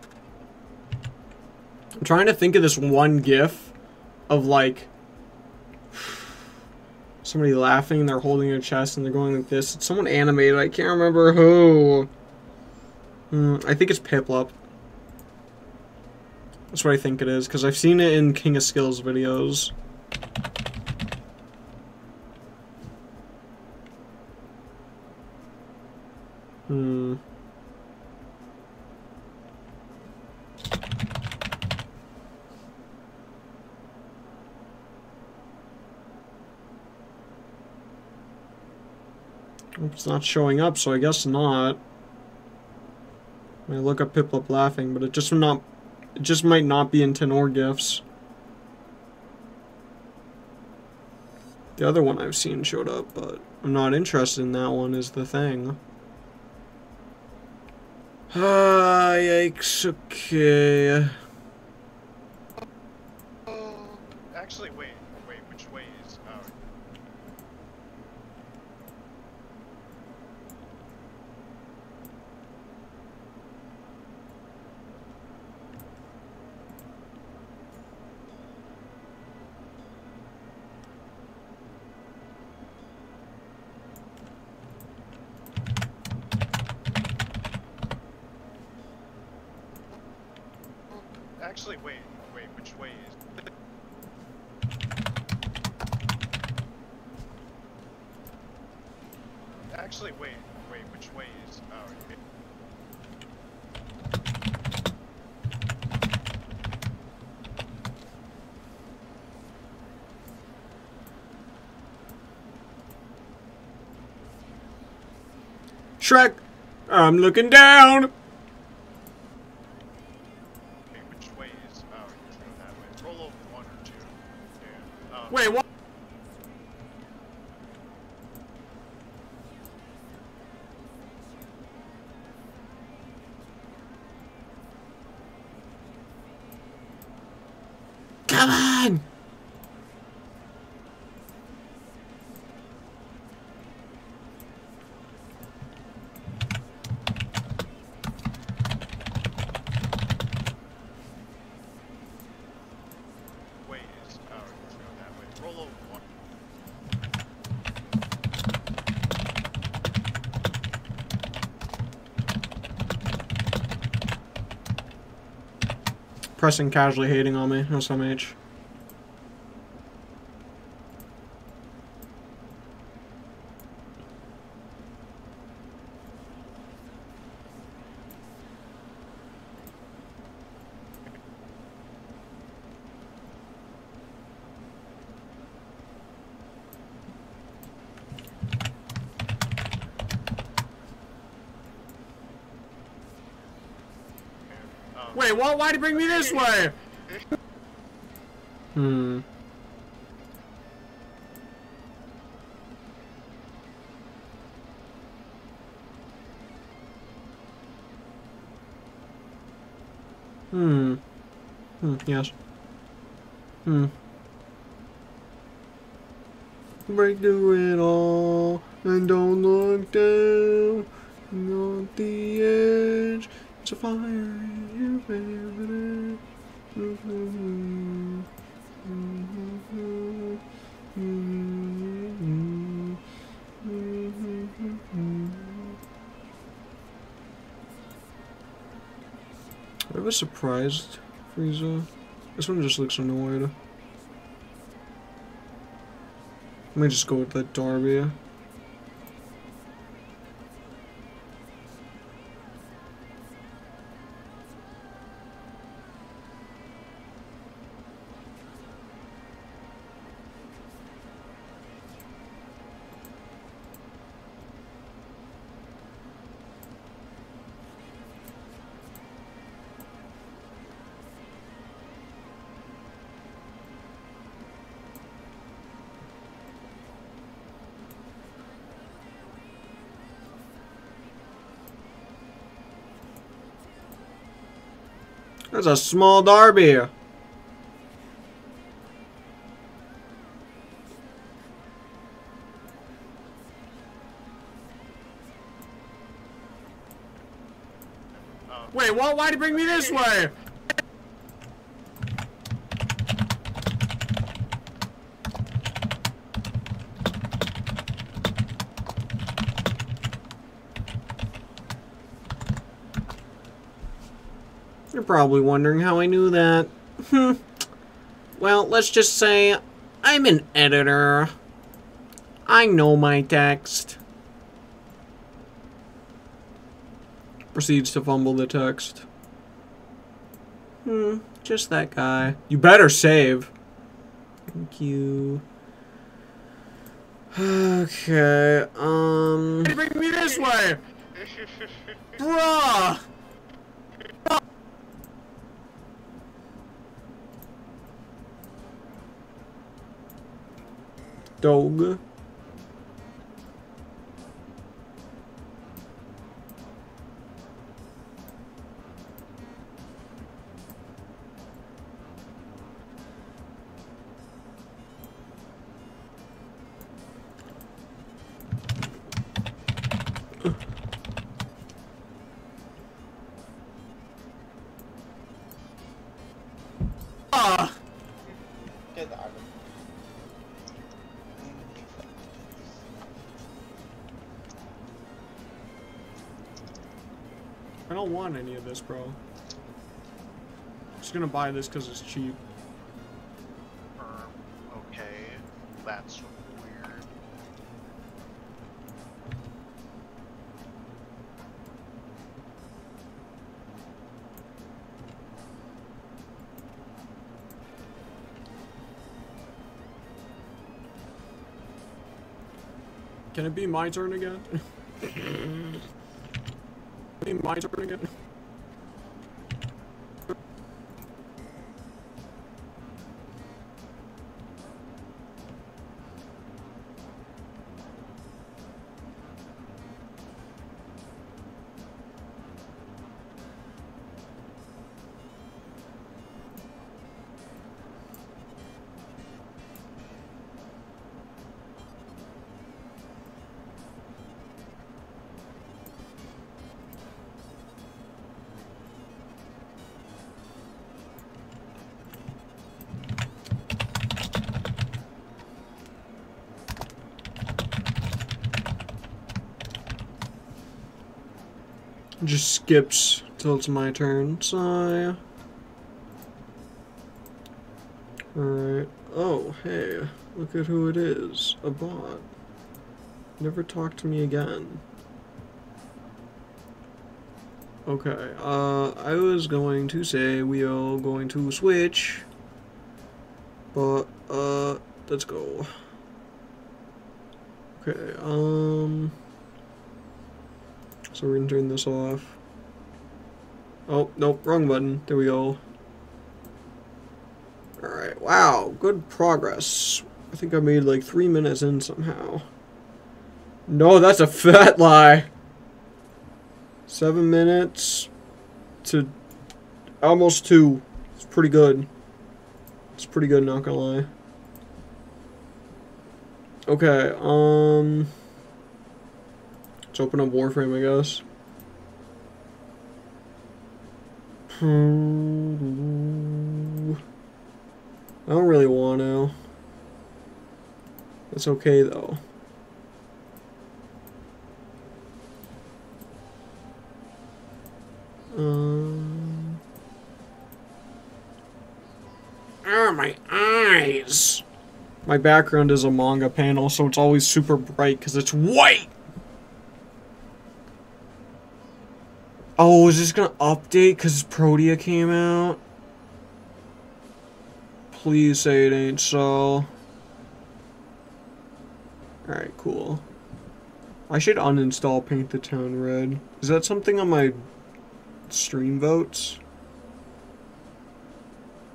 I'm trying to think of this one gif of like somebody laughing and they're holding their chest and they're going like this. It's someone animated. I can't remember who. Hmm, I think it's Piplup. That's what I think it is because I've seen it in King of Skills videos. Hmm. It's not showing up, so I guess not. I look up Piplup laughing, but it just not it just might not be in Tenor gifs. The other one I've seen showed up, but I'm not interested in that one is the thing. Ah, yikes, okay. actually, wait, wait, which way is? Oh, actually, wait, wait, which way is? Actually, wait, wait, which way is? Oh, okay. Shrek, I'm looking down. Okay, which way is? Oh, you go that way. Roll over one or two. Damn. Um, Wait, what? Come on! way is? Oh, you go that way. Roll over one. Pressing casually hating on me, No SMH. Why'd you bring me this way? Hmm. Hmm. Hmm, yes. Hmm. Break through it all and don't look down. On the edge, it's a fire your I was surprised, Frieza. This one just looks annoyed. Let me just go with that Darby. That's a small derby. Um, Wait, what? Why'd he bring me this way? Probably wondering how I knew that. Hmm. Well, let's just say I'm an editor. I know my text. Proceeds to fumble the text. Hmm, just that guy. You better save. Thank you. Okay, um... Bring me this way! Bruh! Dog. This, bro. Just gonna buy this because it's cheap. um, okay, that's weird. Can it be my turn again? be my turn again? Just skips till it's my turn. Sigh. Alright. Oh, hey. Look at who it is. A bot. Never talk to me again. Okay, uh, I was going to say we are going to switch. But, uh, let's go. Okay, um... Gonna turn this off. Oh, nope, wrong button. There we go. Alright, wow, good progress. I think I made like three minutes in somehow. No, that's a fat lie. Seven minutes to almost two. It's pretty good. It's pretty good, not gonna lie. Okay, um... Let's open up Warframe, I guess. I don't really want to. It's okay, though. Um... Ah, my eyes. My background is a manga panel, so it's always super bright because it's white. Oh, is this gonna update because Protea came out? Please say it ain't so. Alright, cool. I should uninstall Paint the Town Red. Is that something on my stream votes?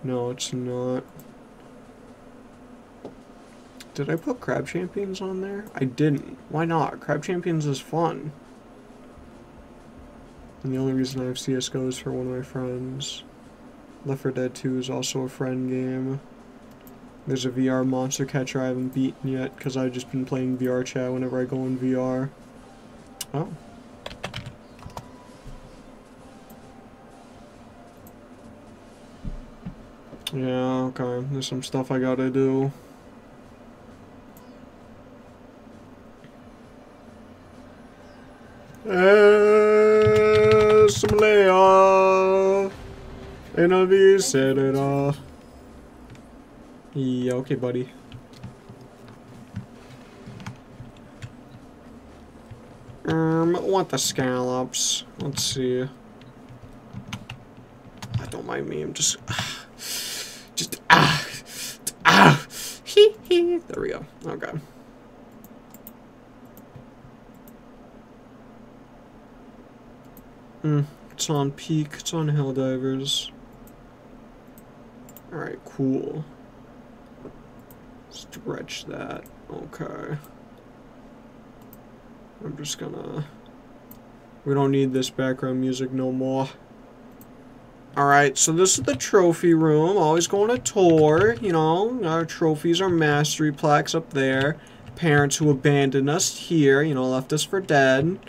No, it's not. Did I put Crab Champions on there? I didn't. Why not? Crab Champions is fun. And the only reason I have CSGO is for one of my friends. Left 4 Dead 2 is also a friend game. There's a VR monster catcher I haven't beaten yet because I've just been playing VR chat whenever I go in VR. Oh. Yeah, okay. There's some stuff I gotta do. Assembly and I'll be set it off. Yeah, okay, buddy. Um, want the scallops. Let's see. I don't mind me. I'm just, just ah, ah, hee hee. There we go. Okay. Hmm. It's on peak. It's on Helldivers. Alright, cool. Stretch that. Okay. I'm just gonna... We don't need this background music no more. Alright, so this is the trophy room. Always going to tour, you know. Our trophies are mastery plaques up there. Parents who abandoned us here, you know, left us for dead.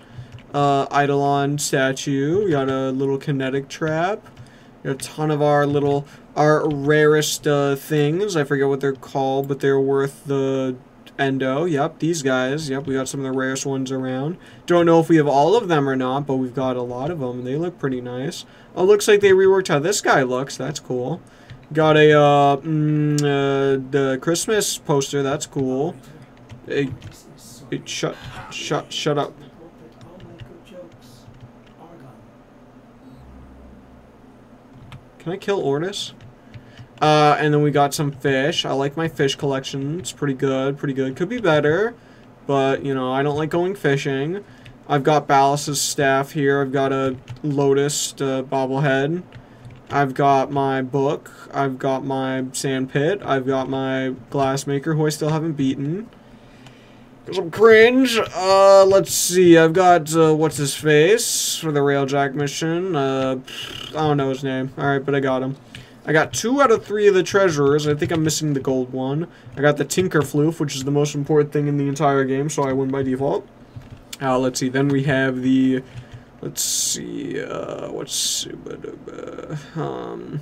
Uh, Eidolon statue. We got a little kinetic trap. Got a ton of our little, our rarest uh, things. I forget what they're called, but they're worth the endo. Yep, these guys. Yep, we got some of the rarest ones around. Don't know if we have all of them or not, but we've got a lot of them. They look pretty nice. Oh, looks like they reworked how this guy looks. That's cool. Got a uh, mm, uh, the Christmas poster. That's cool. Hey, hey, shut, shut, shut up. Can I kill Ordis? Uh, and then we got some fish. I like my fish collection. It's pretty good, pretty good. Could be better, but, you know, I don't like going fishing. I've got Ballas's staff here. I've got a Lotus uh, bobblehead. I've got my book. I've got my sand pit. I've got my glassmaker, who I still haven't beaten. Some cringe. Uh, let's see. I've got, uh, what's his face for the Railjack mission. Uh, I don't know his name. Alright, but I got him. I got two out of three of the treasurers. I think I'm missing the gold one. I got the Tinker Floof, which is the most important thing in the entire game, so I win by default. Uh, let's see. Then we have the, let's see, uh, what's, um,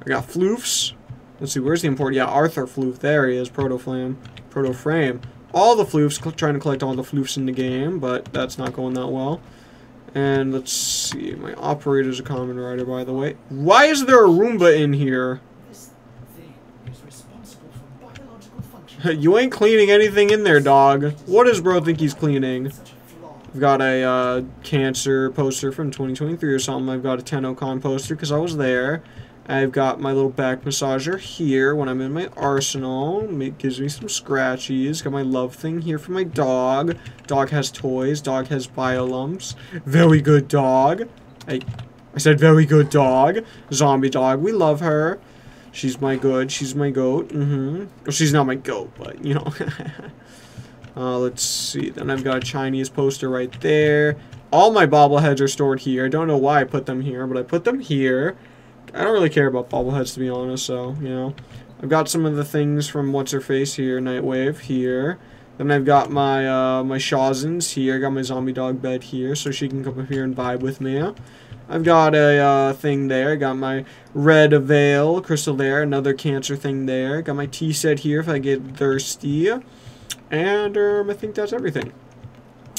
I got Floofs. Let's see, where's the import? Yeah, Arthur Floof. There he is, Proto Flame, Proto Frame all the floofs, trying to collect all the floofs in the game, but that's not going that well. And let's see, my operator's a Kamen Rider, by the way. Why is there a Roomba in here? you ain't cleaning anything in there, dog. What does bro think he's cleaning? I've got a uh, cancer poster from 2023 or something. I've got a TennoCon poster because I was there. I've got my little back massager here when I'm in my arsenal. It gives me some scratchies. Got my love thing here for my dog. Dog has toys. Dog has biolumps. Very good dog. I, I said very good dog. Zombie dog. We love her. She's my good. She's my goat. Mm-hmm. Well, she's not my goat, but, you know. uh, let's see. Then I've got a Chinese poster right there. All my bobbleheads are stored here. I don't know why I put them here, but I put them here. I don't really care about bobbleheads to be honest, so, you know. I've got some of the things from What's Her Face here, Nightwave here. Then I've got my uh, my Shawzins here. I got my zombie dog bed here, so she can come up here and vibe with me. I've got a uh, thing there. I got my red veil crystal there. Another cancer thing there. Got my tea set here if I get thirsty. And um, I think that's everything.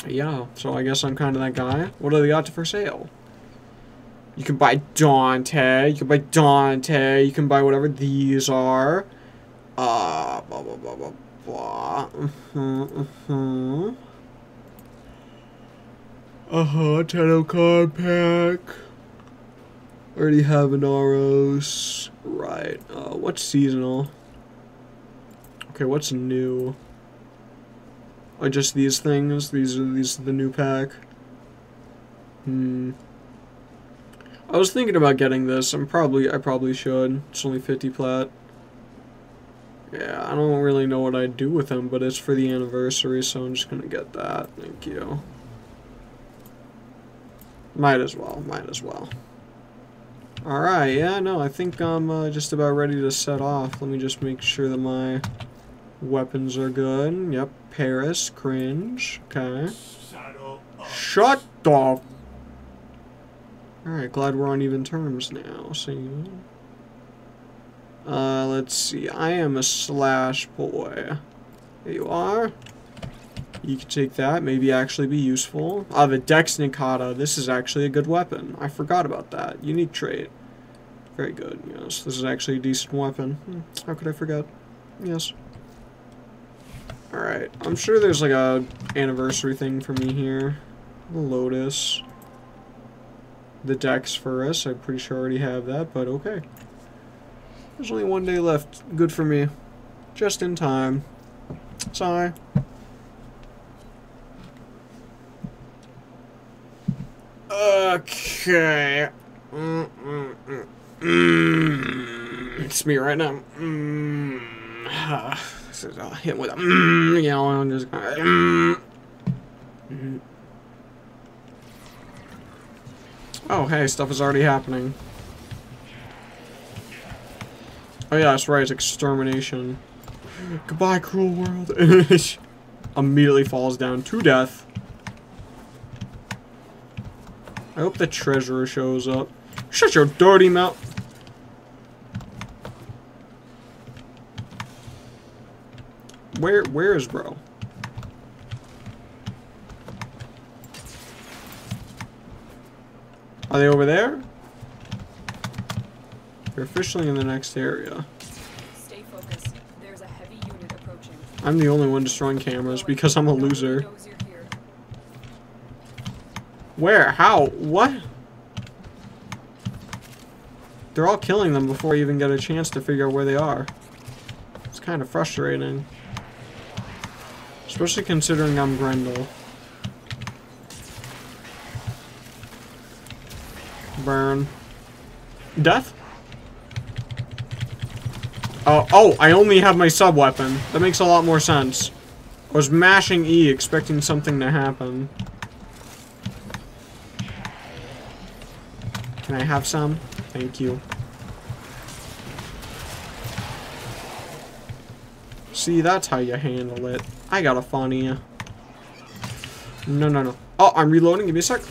Yeah, so I guess I'm kind of that guy. What do they got for sale? You can buy Dante. You can buy Dante. You can buy whatever these are. Uh, blah, blah, blah, blah, blah. Uh-huh, uh-huh. Uh-huh, TennoCon pack. Already have an Aros. Right. Uh, what's seasonal? Okay, what's new? Oh, just these things? These are these are the new pack? Hmm. I was thinking about getting this. I'm probably, I probably should. It's only 50 plat. Yeah, I don't really know what I'd do with them, but it's for the anniversary, so I'm just gonna get that. Thank you. Might as well, might as well. Alright, yeah, no, I think I'm uh, just about ready to set off. Let me just make sure that my weapons are good. Yep, Paris, cringe. Okay. Shut the... Alright, glad we're on even terms now. See? Uh, let's see. I am a slash boy. There you are. You can take that, maybe actually be useful. Ah, the Dex Nikana. This is actually a good weapon. I forgot about that. Unique trait. Very good, yes. This is actually a decent weapon. Hmm, How could I forget? Yes. Alright, I'm sure there's like a anniversary thing for me here. Lotus. The Dex Furis. I'm pretty sure I already have that, but okay. There's only one day left. Good for me. Just in time. Sorry. Okay. Mm, mm, mm. It's me right now. Ah, this is, I'll hit with a mm, I'm just gonna, mm. Mm. Oh, hey, stuff is already happening. Oh yeah, that's right, it's extermination. Goodbye, cruel world. Immediately falls down to death. I hope the treasurer shows up. Shut your dirty mouth. Where, where is bro? Are they over there? They're officially in the next area. Stay focused. There's a heavy unit approaching. I'm the only one destroying cameras because I'm a loser. You're. Where? How? What? They're all killing them before I even get a chance to figure out where they are. It's kind of frustrating. Especially considering I'm Grendel. Burn. Death? Oh, oh, I only have my sub-weapon. That makes a lot more sense. I was mashing E expecting something to happen. Can I have some? Thank you. See, that's how you handle it. I got a funny. No, no, no. Oh, I'm reloading. Give me a sec.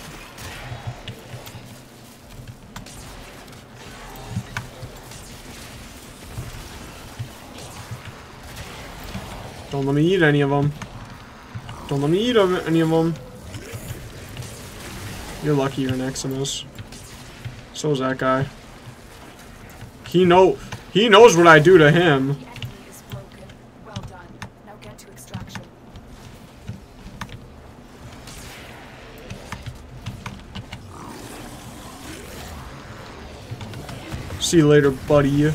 Don't let me eat any of them. Don't let me eat any of them. You're lucky you're an Eximus. So is that guy. He know he knows what I do to him. The enemy is broken. Well done. Now get to. See you later, buddy.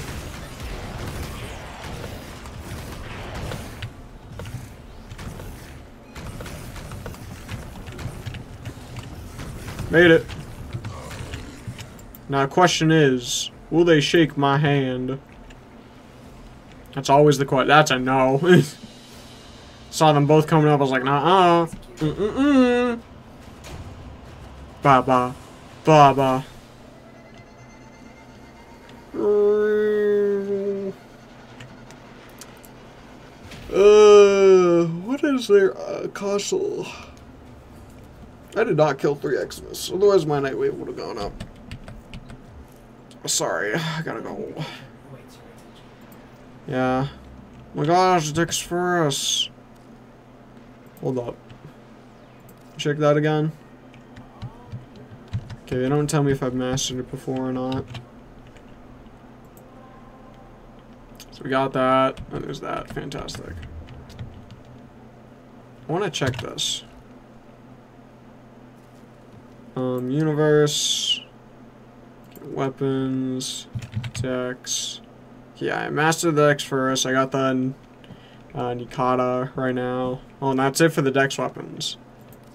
Made it. Now, question is, will they shake my hand? That's always the question. That's a no. Saw them both coming up. I was like, nah, uh, mm mm mm. Ba ba, ba ba. Uh, what is their uh, castle? I did not kill three Eximus, otherwise my night wave would have gone up. Sorry, I gotta go. Yeah. Oh my gosh, Dex Furis. Hold up. Check that again. Okay, they don't tell me if I've mastered it before or not. So we got that, and there's that. Fantastic. I want to check this. Um, universe, weapons, dex. Yeah, I mastered the dex first. I got the uh, Nikana right now. Oh, and that's it for the dex weapons.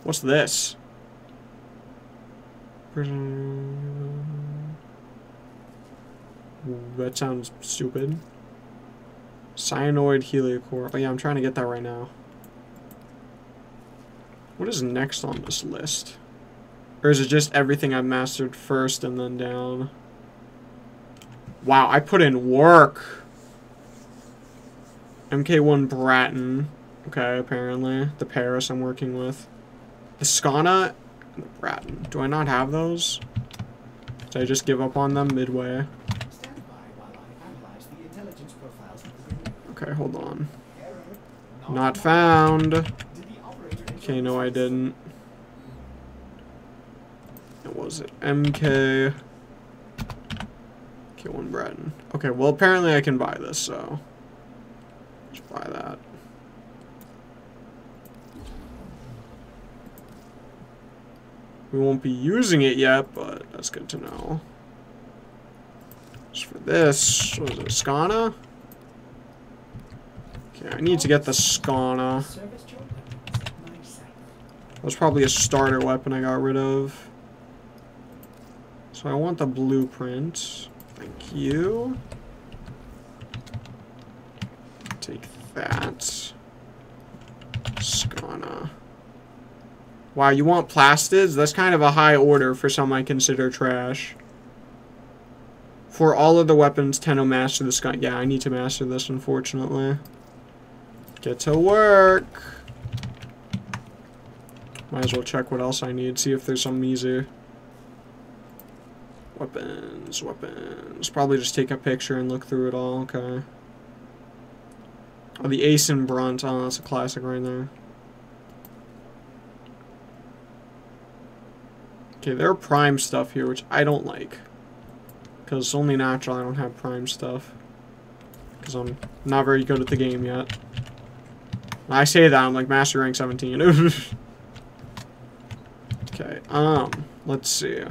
What's this? That sounds stupid. Synoid Heliocor. Oh yeah, I'm trying to get that right now. What is next on this list? Or is it just everything I've mastered first and then down? Wow, I put in work. MK1 Bratton. Okay, apparently. The Paris I'm working with. The Skana and the Bratton. Do I not have those? Did I just give up on them midway? I. Okay, hold on. Not found. Okay, no, I didn't. What was it? MK. K1 Bratton. Okay, well, apparently I can buy this, so. Let's buy that. We won't be using it yet, but that's good to know. As for this, what was it, Skana? Okay, I need to get the Skana. That was probably a starter weapon I got rid of. So I want the blueprint. Thank you. Take that. Skana. Wow, you want plastids? That's kind of a high order for some I consider trash. For all of the weapons, Tenno master the Skana. Yeah, I need to master this, unfortunately. Get to work. Might as well check what else I need, see if there's some easy. Weapons, weapons. Probably just take a picture and look through it all, okay. Oh, the Ace and Brunt. Oh, that's a classic right there. Okay, there are prime stuff here, which I don't like. Because it's only natural I don't have prime stuff. Because I'm not very good at the game yet. When I say that, I'm like Master Rank 17. okay, um, let's see.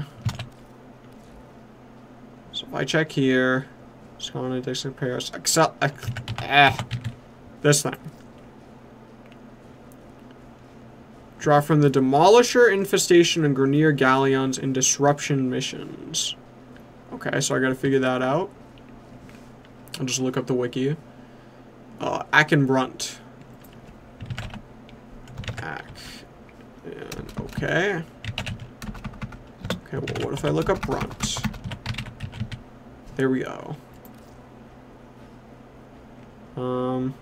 If I check here, Skana, Dixon, Paris, Excel, eh, this thing. Draw from the Demolisher, Infestation, and Grineer Galleons in Disruption missions. Okay, so I gotta figure that out. I'll just look up the wiki. Uh, Ackenbrunt. Ack. And okay. Okay, well, what if I look up Brunt? There we go. Um,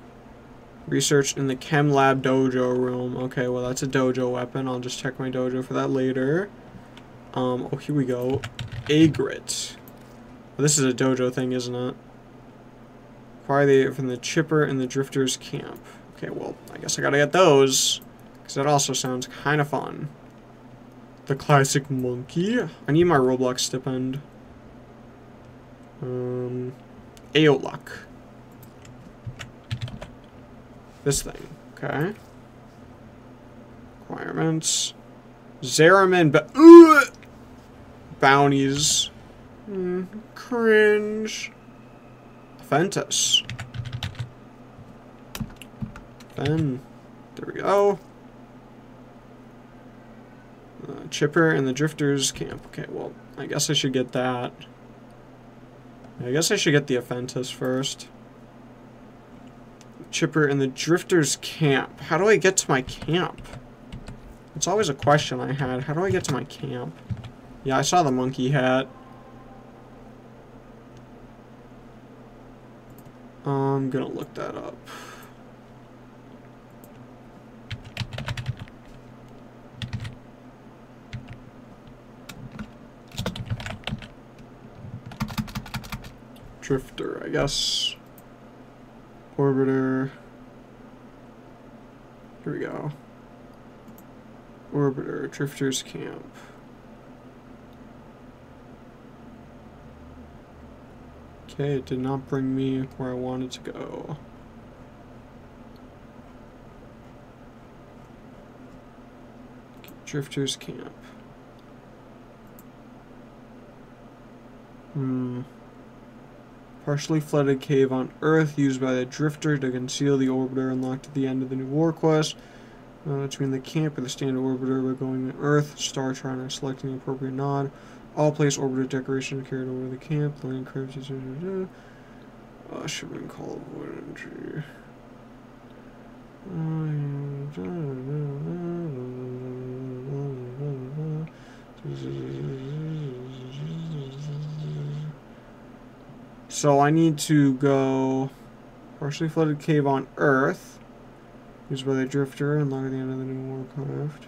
research in the Chem Lab Dojo room. Okay, well, that's a dojo weapon. I'll just check my dojo for that later. Um, oh, here we go. Agrit. Well, this is a dojo thing, isn't it? Acquire the from the Chipper and the Drifters camp. Okay, well, I guess I gotta get those. Because that also sounds kind of fun. The classic monkey. I need my Roblox stipend. Um, Aeolak. This thing. Okay. Requirements. Zariman ba- Ugh! Bounties. Mm, cringe. Ventus. Then, there we go. Uh, Chipper and the Drifters camp. Okay, well, I guess I should get that. I guess I should get the Aphentus first. Chipper and the Drifters camp. How do I get to my camp? It's always a question I had. How do I get to my camp? Yeah, I saw the monkey hat. I'm gonna look that up. Drifter, I guess. Orbiter. Here we go. Orbiter, Drifter's Camp. Okay, it did not bring me where I wanted to go. Drifter's Camp. Hmm. Partially flooded cave on Earth used by the Drifter to conceal the orbiter unlocked at the end of the new war quest. Uh, between the camp and the standard orbiter, we're going to Earth, Star Triner, selecting the appropriate nod. All place orbiter decoration carried over the camp. Landing craft. Uh, shipment call avoid entry. So I need to go partially flooded cave on Earth, used by the Drifter at the end of the new Warcraft.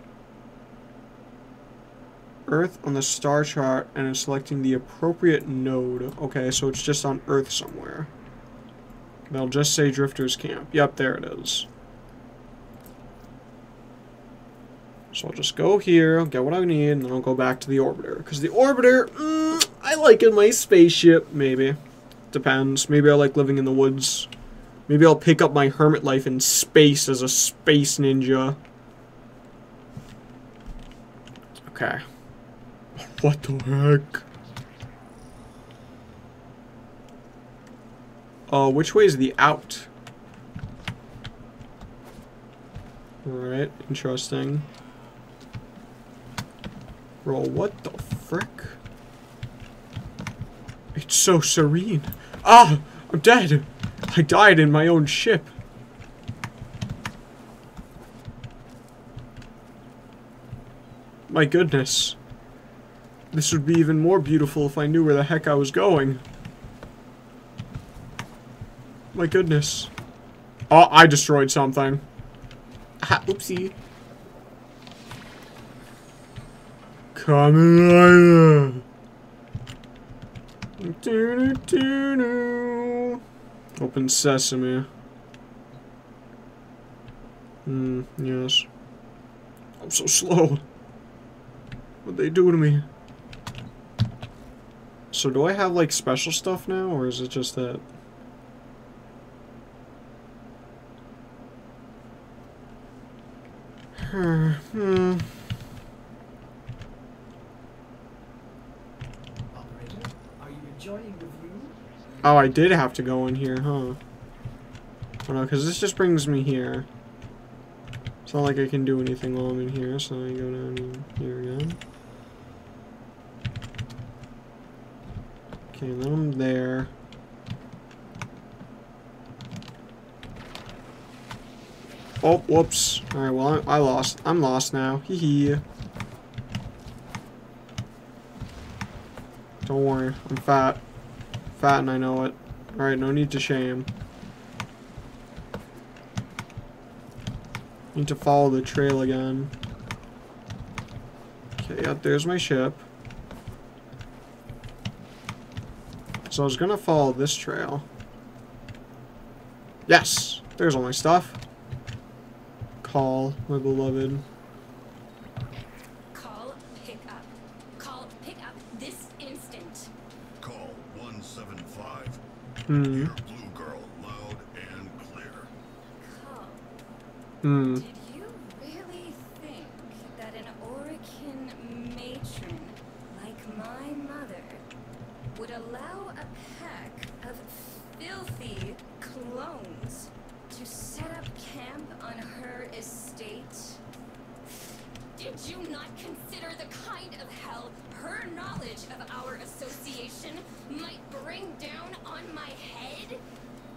Earth on the star chart and is selecting the appropriate node. Okay, so it's just on Earth somewhere. They'll just say Drifter's Camp. Yep, there it is. So I'll just go here, get what I need, and then I'll go back to the Orbiter. Because the Orbiter, mm, I like in my spaceship, maybe. Depends. Maybe I like living in the woods. Maybe I'll pick up my hermit life in space as a space ninja. Okay. What the heck? Uh, which way is the out? Alright, interesting. Roll, what the frick? It's so serene. Ah! I'm dead! I died in my own ship. My goodness. This would be even more beautiful if I knew where the heck I was going. My goodness. Oh, I destroyed something. Ha, oopsie. Kamen Rider. Open sesame. Hmm, yes. I'm so slow. What'd they do to me? So do I have like special stuff now, or is it just that? Hmm. Operator, are you enjoying the view? Oh, I did have to go in here, huh? Oh no, because this just brings me here. It's not like I can do anything while I'm in here, so I go down here again. Okay, then I'm there. Oh, whoops. Alright, well, I, I lost. I'm lost now. Hee hee. Don't worry, I'm fat. Fat and I know it. Alright, no need to shame. Need to follow the trail again. Okay, yep, there's my ship. So I was gonna follow this trail. Yes! There's all my stuff. Kahl, my beloved. Kahl pick up. Kahl pick up this instant. Kahl 175. Hmm. Hear Blue Girl loud and clear. Kahl. Hmm. Did you really think that an Orokin matron like my mother would allow a pack of filthy clones to set up camp on her estate? Did you not consider the kind of hell her knowledge of our association might bring down on my head?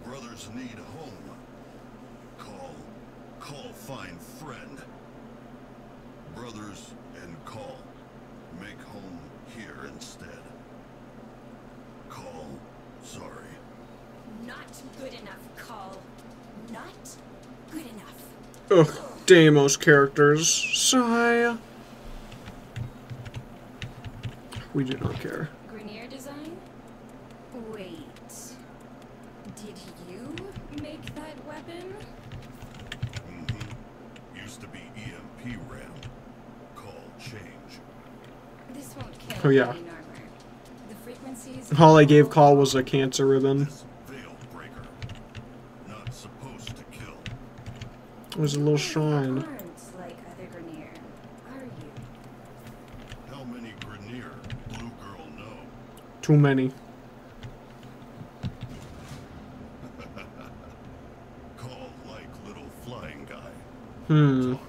Brothers need a home. Kahl. Kahl find friend. Brothers and Kahl. Make home here instead. Kahl. Sorry. Not good enough, Kahl. Not good enough. Ugh, Deimos characters. Sigh. We do not care. Grineer design? Wait. Did you make that weapon? Mm-hmm. Used to be EMP ram. Kahl change. This won't kill Oh, yeah. main armor. The frequencies All I gave Kahl was a cancer ribbon. This veil breaker. Not supposed to kill. It was a little shrine. aren't like other Grineer, are you? How many Grineer Blue Girl know? Too many. Kahl like little flying guy. Hmm. Talk.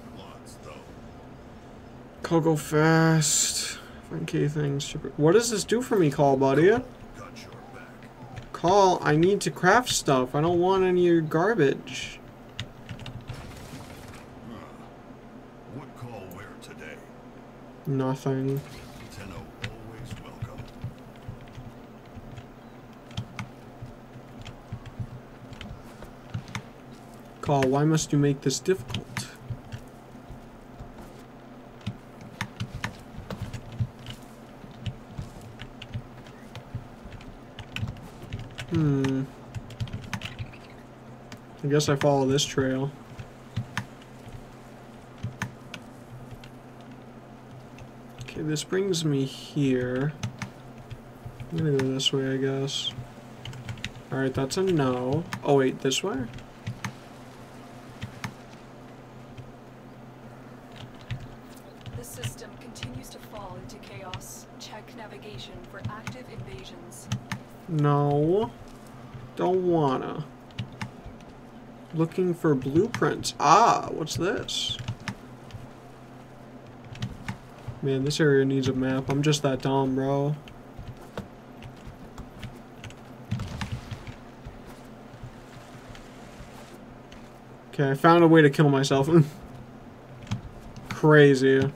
Kahl go fast. Find key things. What does this do for me, Kahl, buddy? Got your back. Kahl, I need to craft stuff. I don't want any of your garbage. nothing. Kahl, why must you make this difficult? Hmm. I guess I follow this trail. Okay, this brings me here. I'm gonna go this way, I guess. Alright, that's a no. Oh, wait, this way? The system continues to fall into chaos. Check navigation for active invasions. No. Don't wanna. Looking for blueprints. Ah, what's this? Man, this area needs a map. I'm just that dumb, bro. Okay, I found a way to kill myself. Crazy.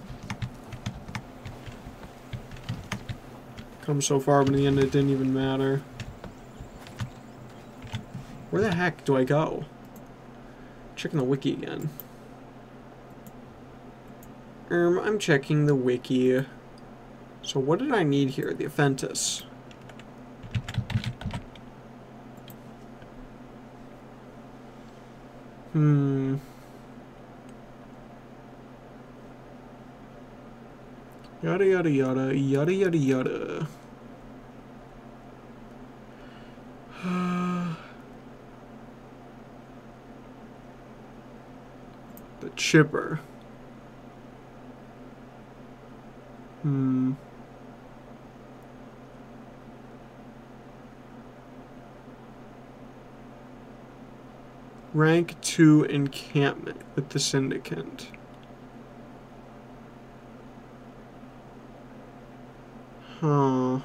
Come so far, but in the end it didn't even matter. Where the heck do I go? Checking the wiki again. Um, I'm checking the wiki. So what did I need here? The Aphentus. Hmm. Yada yada yada yada yada yada. the chipper. Hmm. Rank 2 encampment with the syndicate. Huh.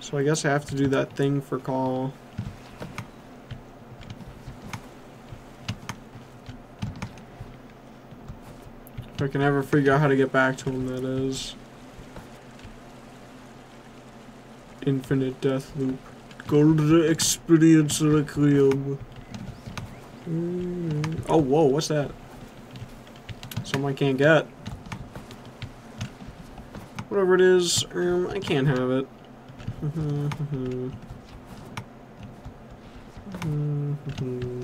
So I guess I have to do that thing for Kahl. If I can ever figure out how to get back to him, that is. Infinite death loop. Go to the experience requiem. Mm. Oh, whoa, what's that? Something I can't get. Whatever it is, um, I can't have it. Okay,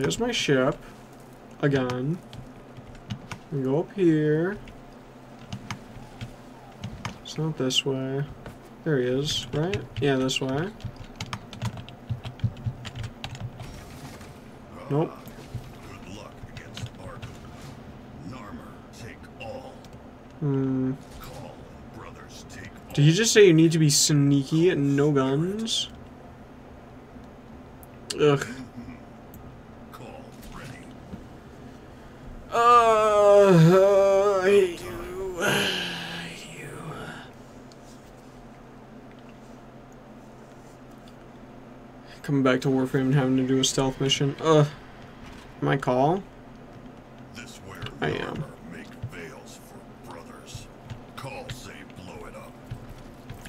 there's my ship. Again. We go up here. It's not this way. There he is, right? Yeah, this way. Nope. Good luck against. Narmer, take all. Hmm. Kahl brothers take all. Did you just say you need to be sneaky and no guns? Ugh. Kahl ready. Uh, I hate you. I hate you. Coming back to Warframe and having to do a stealth mission. Ugh. My Kahl? This I am. Make veils for brothers. Kahl say blow it up.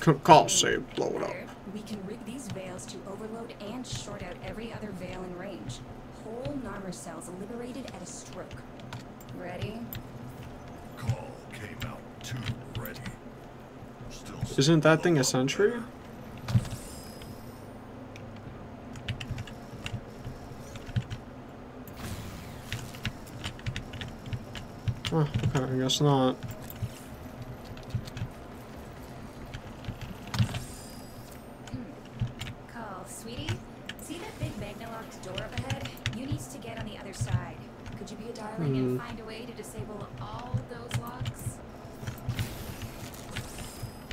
C Kahl save, blow it up. We can rig these veils to overload and short out every other veil in range. Whole Narmer cells liberated at a stroke. Ready? Kahl came out too ready. Still Isn't that thing a sentry? there. Oh, okay, I guess not. Kahl, sweetie. See that big magna-locked door up ahead? You need to get on the other side. Could you be a darling and hmm. find a way to disable all those locks?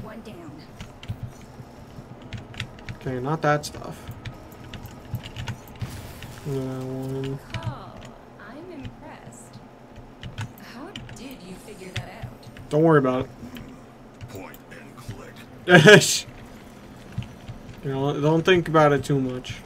One down. Okay, not that stuff. That one. Don't worry about it. Point and click. you know, don't think about it too much.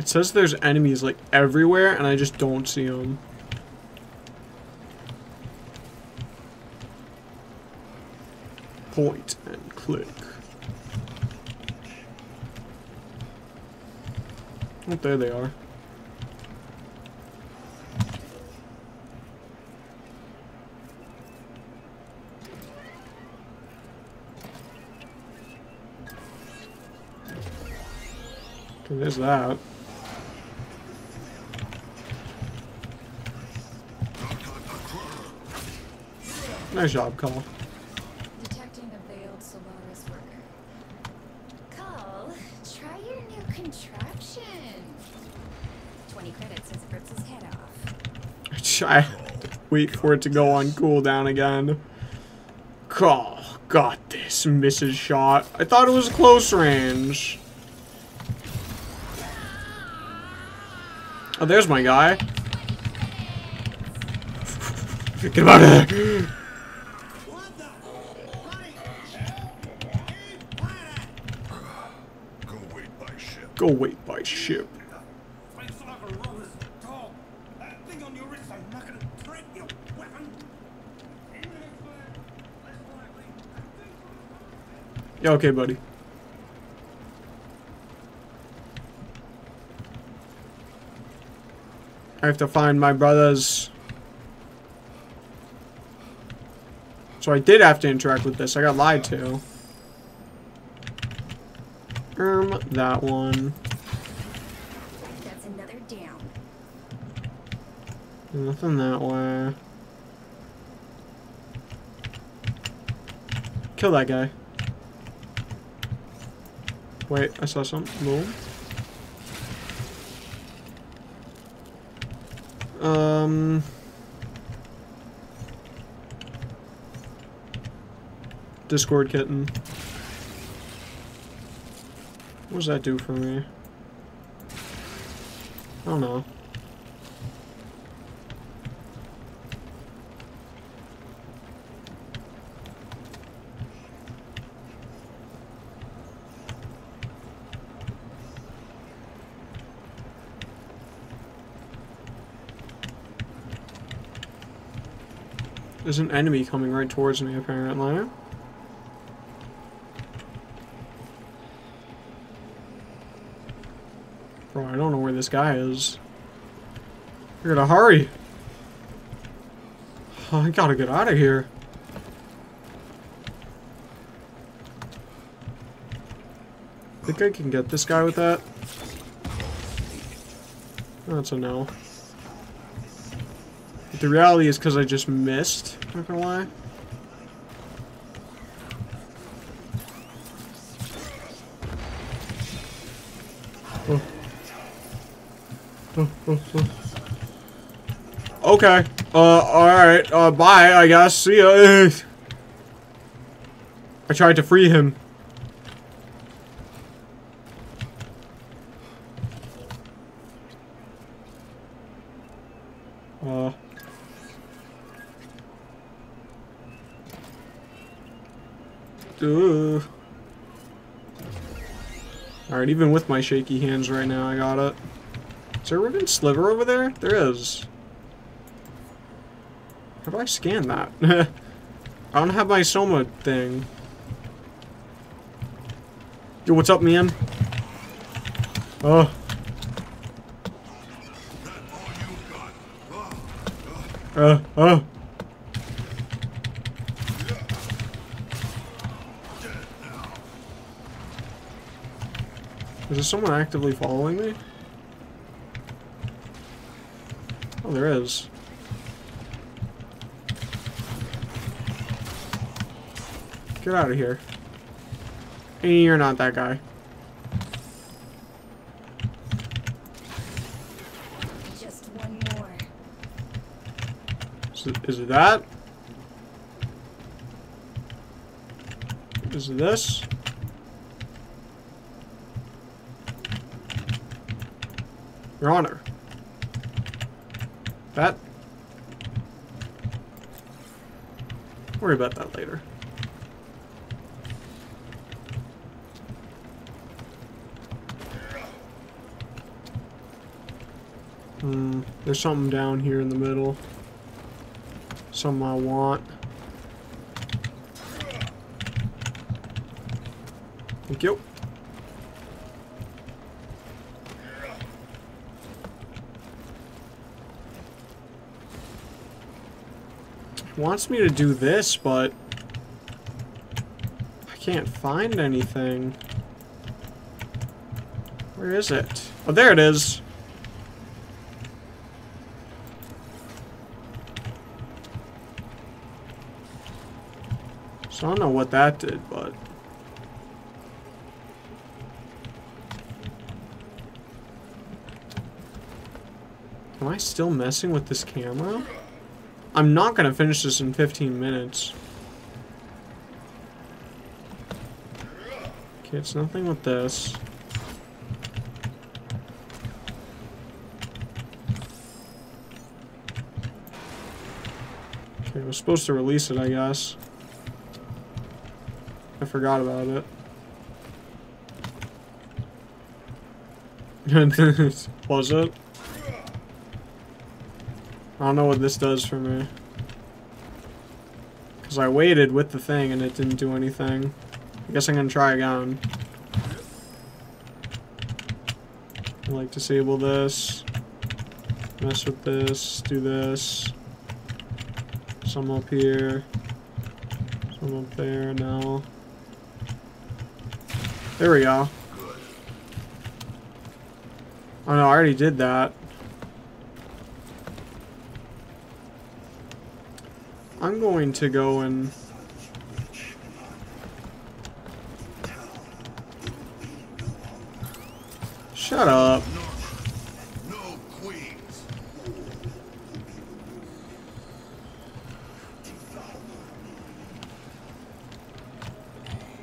It says there's enemies like everywhere and I just don't see them. Point and click. Oh, there they are. Okay, there's that. Nice job, Kahl. I wait for it to go on cooldown again. Kahl. Got this. Misses shot. I thought it was close range. Oh, there's my guy. Get him out of there. Okay, buddy. I have to find my brothers. So I did have to interact with this. I got lied to. Um, that one. That's another down. Nothing that way. Kill that guy. Wait, I saw something. No. Um. Discord kitten. What does that do for me? I don't know. There's an enemy coming right towards me, apparently. Bro, I don't know where this guy is. I gotta hurry. I gotta get out of here. Think I can get this guy with that? That's a no. But the reality is because I just missed. Not gonna lie. Oh. Oh, oh, oh. Okay. Uh, alright. Uh, bye, I guess. See ya. I tried to free him. Ugh. Alright, even with my shaky hands right now, I got it. Is there a ribbon sliver over there? There is. How do I scan that? I don't have my Soma thing. Yo, what's up, man? Oh. Uh, uh. Is someone actively following me? Oh, there is. Get out of here. Hey, you're not that guy. Just one more. Is it, is it that? Is it this? Your Honor. That? Worry about that later. Hmm, there's something down here in the middle. Something I want. Thank you. Wants me to do this, but I can't find anything. Where is it? Oh, there it is. So I don't know what that did, but... Am I still messing with this camera? I'm not gonna finish this in 15 minutes. Okay, it's nothing with this. Okay, was supposed to release it, I guess. I forgot about it. was it? I don't know what this does for me. Because I waited with the thing and it didn't do anything. I guess I'm going to try again. I Like, disable this. Mess with this. Do this. Some up here. Some up there now. There we go. Oh no, I already did that. I'm going to go and... Shut up.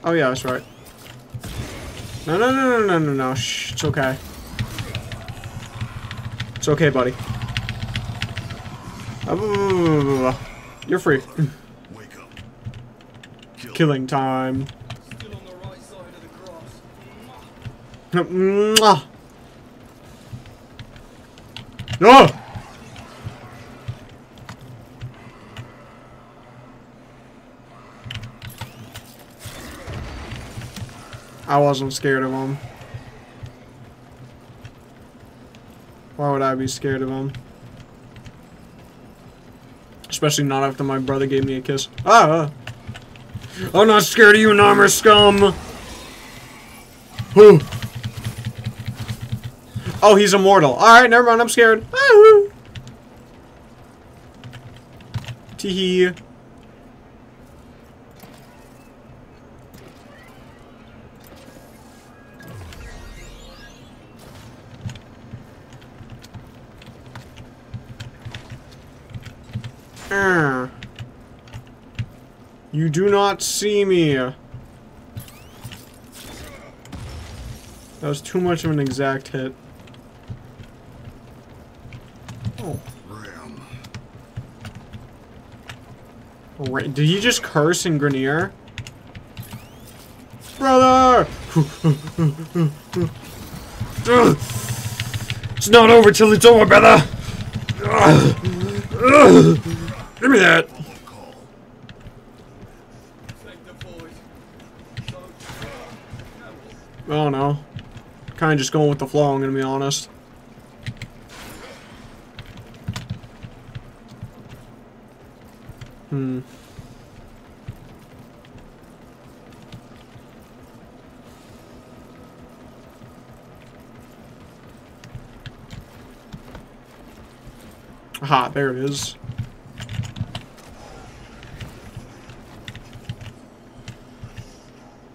Oh yeah, that's right. No, no, no, no, no, no, no. Shh, it's okay. It's okay, buddy. Uh, You're free. Killing time. No! Oh! I wasn't scared of him. Why would I be scared of him? Especially not after my brother gave me a kiss. Ah! I'm not scared of you, Narmer scum! Who? Oh, he's immortal. Alright, never mind, I'm scared. Ah! Teehee. Ah. You do not see me. That was too much of an exact hit. Oh. Ram. Ra- Did he just curse in Grineer? Brother! it's not over till it's over, brother! Give me that! Don't know. Kinda just going with the flow, I'm gonna be honest. Hmm. Aha, there it is.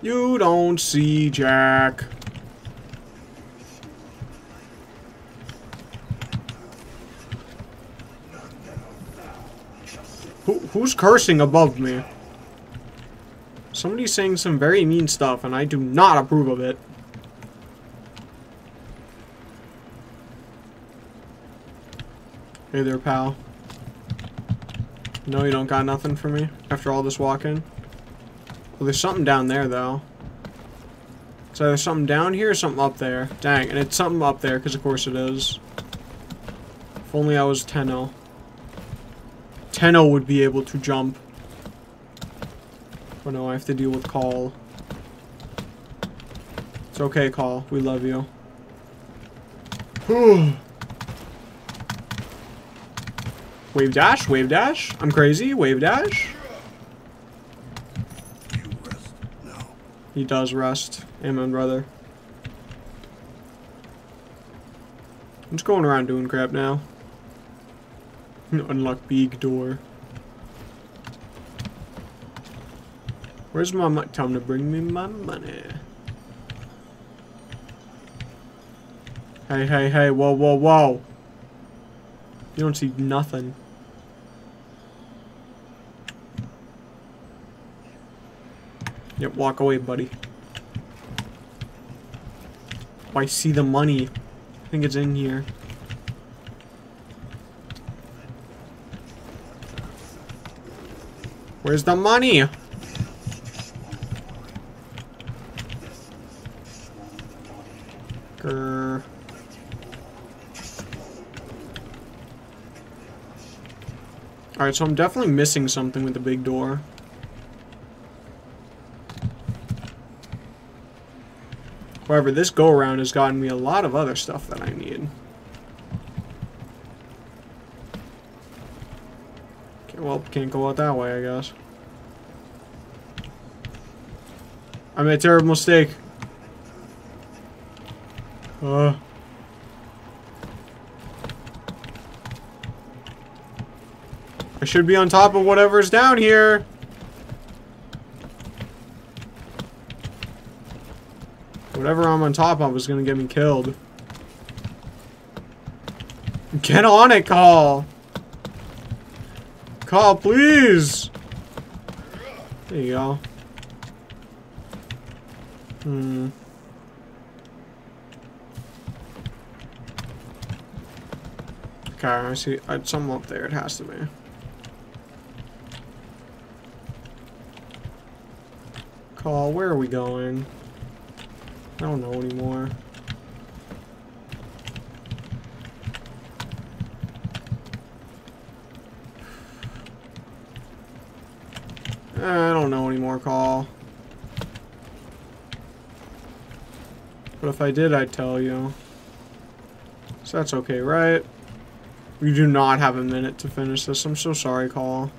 You don't see Jack. Who, who's cursing above me? Somebody's saying some very mean stuff, and I do not approve of it. Hey there, pal. No, you don't got nothing for me after all this walking? Well, there's something down there, though. So there's something down here or something up there. Dang, and it's something up there, because of course it is. If only I was Tenno. Tenno would be able to jump. But no, I have to deal with Kahl. It's okay, Kahl. We love you. wave dash, wave dash. I'm crazy. Wave dash. You rest now. He does rest. Amen, brother. I'm just going around doing crap now. Unlock big door. Where's my money? Time to bring me my money. Hey, hey, hey, whoa, whoa, whoa. You don't see nothing. Yep, walk away, buddy. Oh, I see the money. I think it's in here. Where's the money? Alright, so I'm definitely missing something with the big door. However, this go-around has gotten me a lot of other stuff that I need. Okay, well, can't go out that way, I guess. I made a terrible mistake. Uh. I should be on top of whatever's down here. Whatever I'm on top of is gonna get me killed. Get on it, Kahl! Kahl, please! There you go. Hmm. Okay, I see. I, something up there. It has to be. Kahl, where are we going? I don't know anymore. I don't know anymore, Kahl. But if I did, I'd tell you. So that's okay, right? We do not have a minute to finish this. I'm so sorry, Kahl.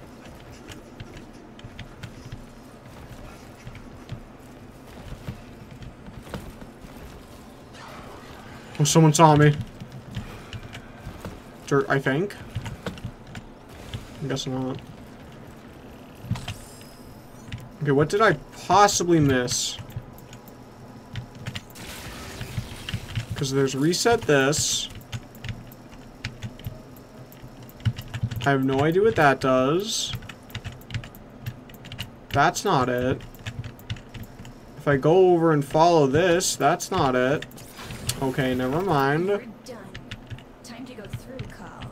Someone saw me. Dirt, I think. I guess not. Okay, what did I possibly miss? Because there's reset this. I have no idea what that does. That's not it. If I go over and follow this, that's not it. Okay, never mind. You're done. Time to go through, Carl.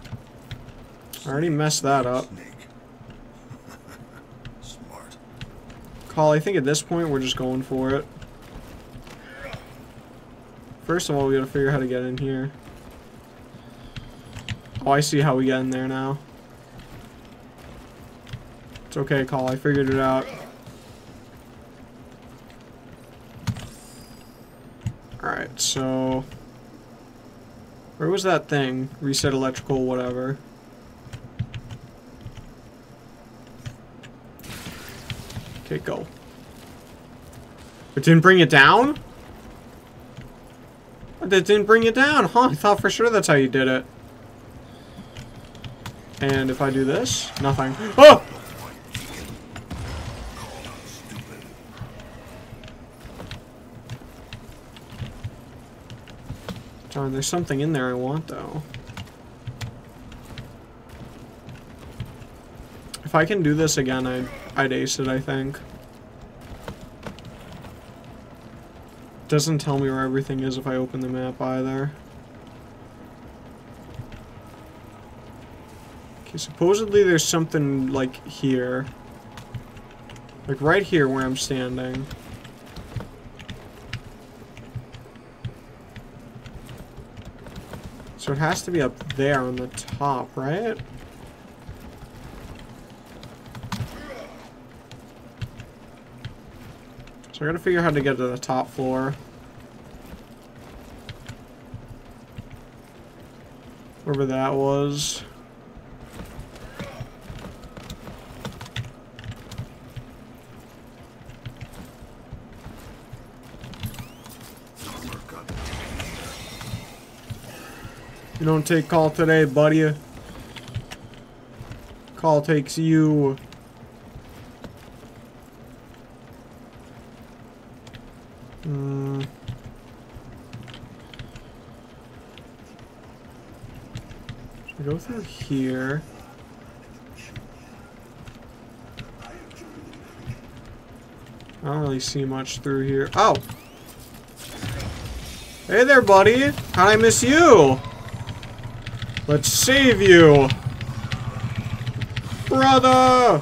I already messed that up. Smart. Kahl, I think at this point we're just going for it. First of all, we gotta figure out how to get in here. Oh, I see how we get in there now. It's okay, Kahl, I figured it out. Alright, so... Where was that thing? Reset electrical, whatever. Okay, go. It didn't bring it down? It didn't bring it down, huh? I thought for sure that's how you did it. And if I do this, nothing. Oh! Darn, there's something in there I want, though. If I can do this again, I'd, I'd ace it, I think. Doesn't tell me where everything is if I open the map either. Okay, supposedly there's something, like, here. Like, right here where I'm standing. So it has to be up there on the top, right? So I gotta figure out how to get to the top floor. Wherever that was. Don't take Kahl today, buddy. Kahl takes you. Hmm. Should we go through here? I don't really see much through here. Oh! Hey there, buddy! How'd I miss you? Let's save you! Brother!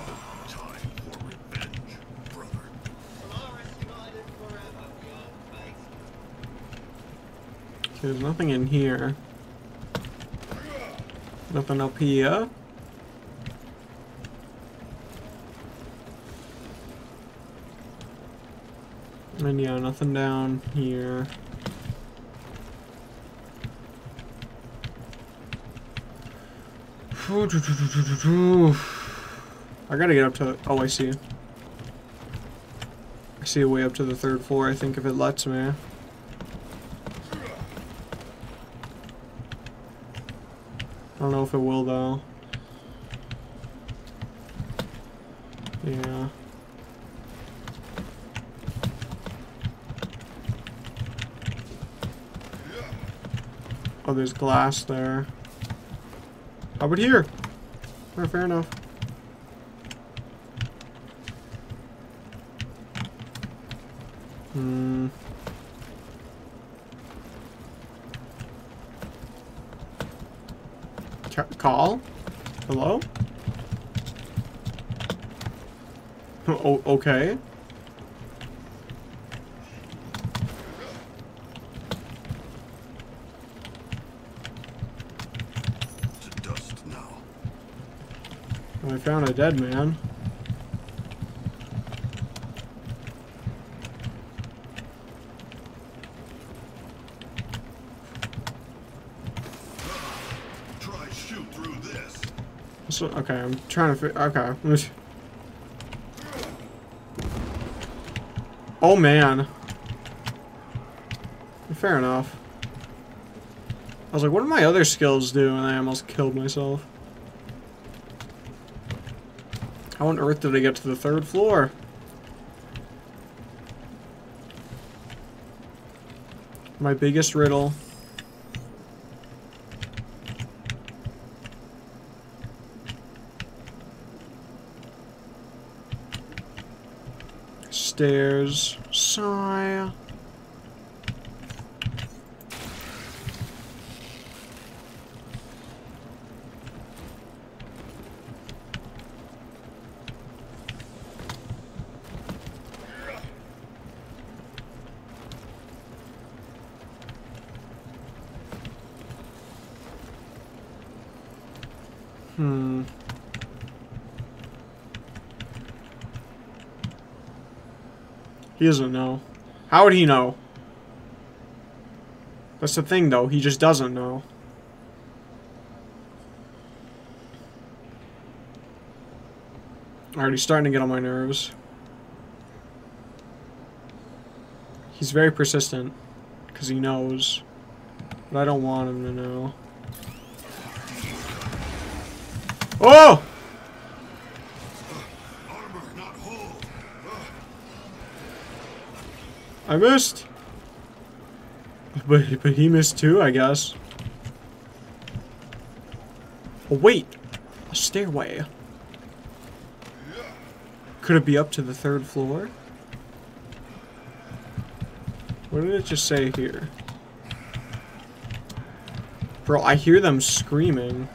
there's nothing in here. Nothing up here. And yeah, nothing down here. I gotta get up to. Oh, I see. I see a way up to the third floor, I think, if it lets me. I don't know if it will, though. Yeah. Oh, there's glass there. How about here? Fair enough. Hmm. Ca Kahl? Hello? Oh, okay. To dust now. I found a dead man. Try shoot through this. So, okay, I'm trying to okay. Oh man. Fair enough. I was like, what do my other skills do? And I almost killed myself. How on earth did I get to the third floor? My biggest riddle. Stairs. Sigh. Hmm. He doesn't know. How would he know? That's the thing, though. He just doesn't know. Already starting to get on my nerves. He's very persistent. Because he knows. But I don't want him to know. Oh! Armor not whole. I missed. But, but he missed too, I guess. Oh, wait. A stairway. Could it be up to the third floor? What did it just say here? Bro, I hear them screaming.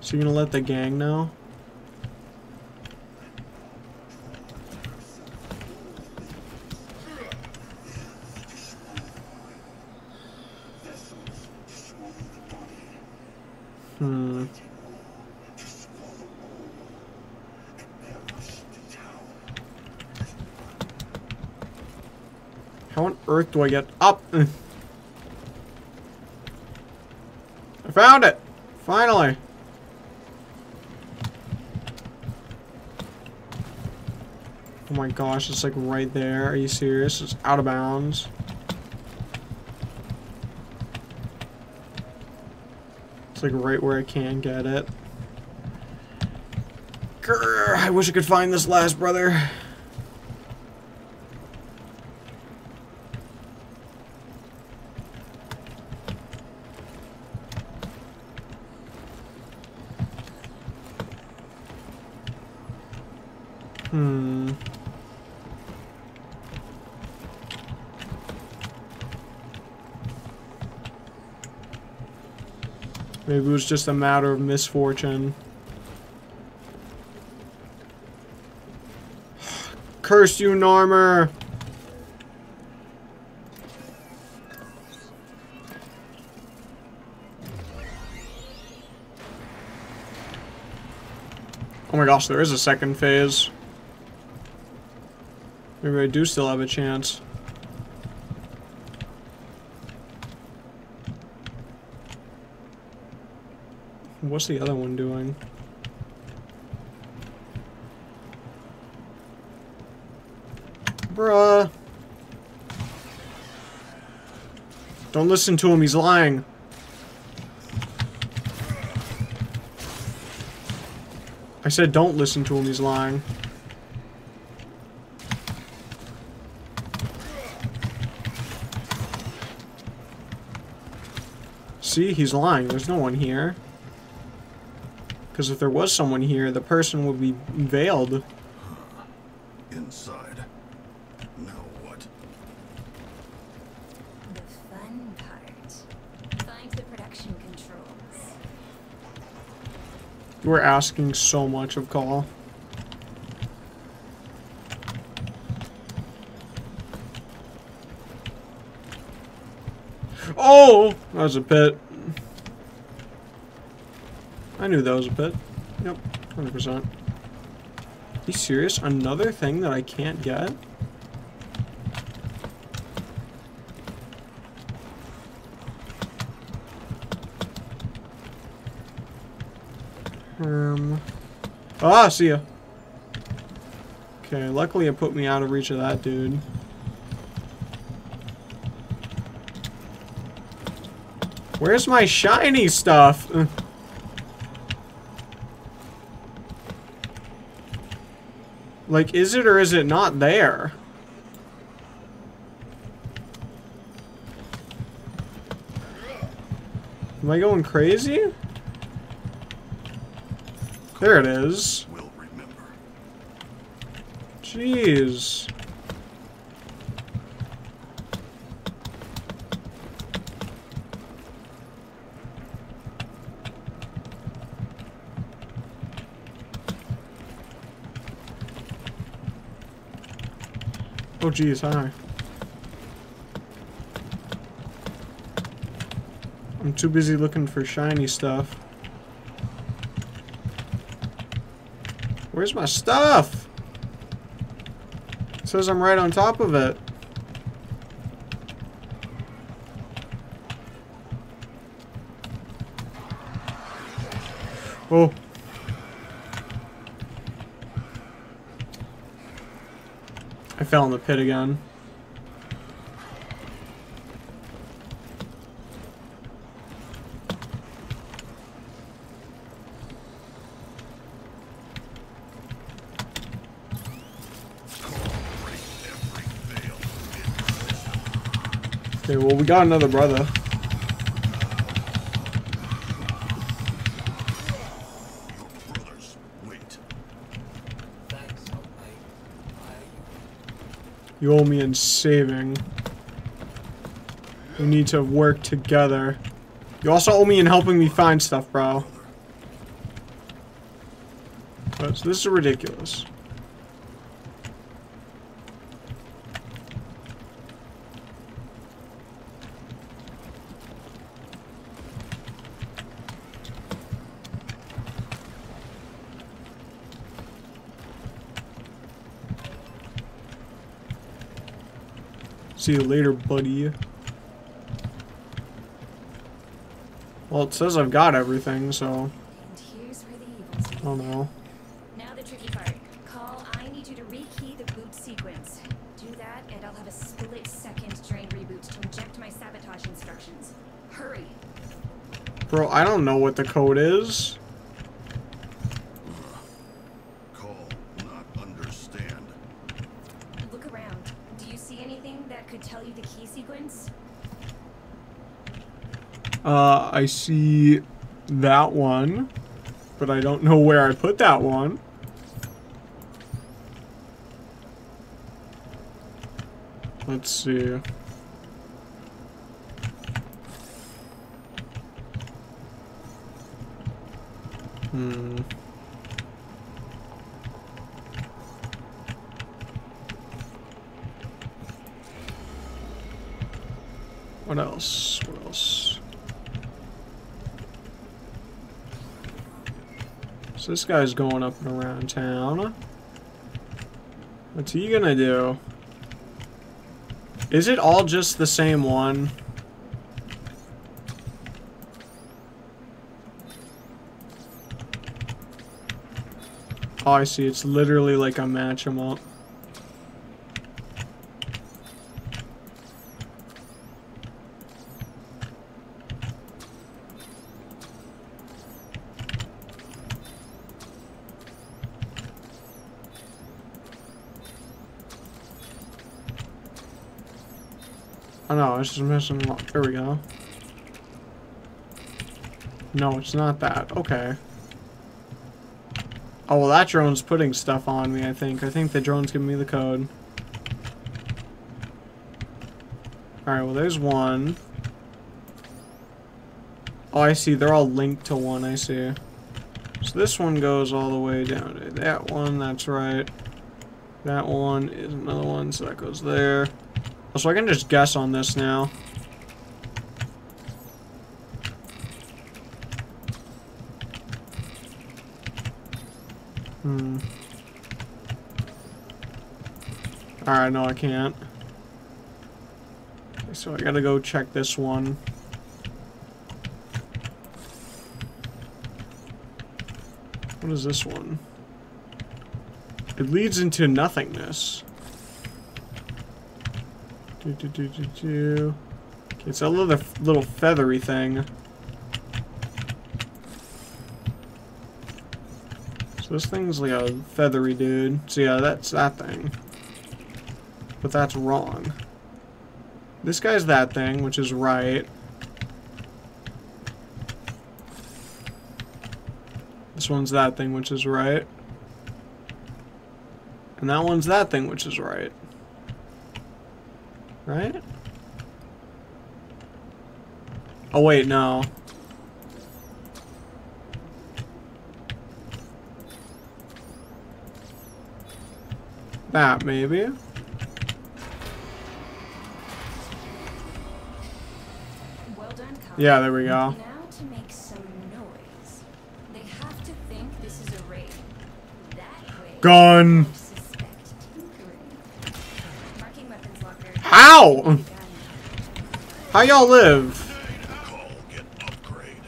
So you're gonna let the gang know? Hmm. Do I get up? I found it! Finally! Oh my gosh, it's like right there. Are you serious? It's out of bounds. It's like right where I can get it. Grr, I wish I could find this last brother. Hmm. Maybe it was just a matter of misfortune. Curse you, Narmer! Oh my gosh, there is a second phase. Maybe I do still have a chance. What's the other one doing? Bruh. Don't listen to him, he's lying. I said don't listen to him, he's lying. See, he's lying. There's no one here. Because if there was someone here, the person would be veiled. Inside. Now what? The fun part. Find the production controls. You are asking so much of Kahl. Oh! That was a pit. I knew that was a pit. Yep, 100%. You serious? Another thing that I can't get? Um. Ah, see ya. Okay, luckily it put me out of reach of that dude. Where's my shiny stuff? Like, is it or is it not there? Am I going crazy? There it is. Jeez. Oh jeez, hi. I'm too busy looking for shiny stuff. Where's my stuff? It says I'm right on top of it. Oh. I fell in the pit again. Okay, well we got another brother. Brothers, wait. You owe me in saving. We need to work together. You also owe me in helping me find stuff, bro. But this is ridiculous. See you later, buddy. Well, it says I've got everything, so And here's where the evils I don't know. Now the tricky part. Kahl, I need you to rekey the boot sequence. Do that, and I'll have a split second drain reboot to inject my sabotage instructions. Hurry. Bro, I don't know what the code is. I see that one, but I don't know where I put that one. Let's see. Hmm. What else? What else? So this guy's going up and around town. What's he gonna do? Is it all just the same one? Oh, I see. It's literally like a match 'em up. It's just missing. one. There we go. No, it's not that. Okay. Oh, well, that drone's putting stuff on me, I think. I think the drone's giving me the code. Alright, well, there's one. Oh, I see. They're all linked to one, I see. So this one goes all the way down to that one. That's right. That one is another one, so that goes there. So I can just guess on this now. Hmm. Alright, no I can't. Okay, So I gotta go check this one. What is this one? It leads into nothingness. Do, do, do, do, do. Okay, it's a little, little feathery thing. So this thing's like a feathery dude. So yeah, that's that thing. But that's wrong. This guy's that thing, which is right. This one's that thing, which is right. And that one's that thing, which is right. Right? Oh wait, no. That, maybe? Well done. Yeah, there we go. Now How? How y'all live? Kahl, get upgrade.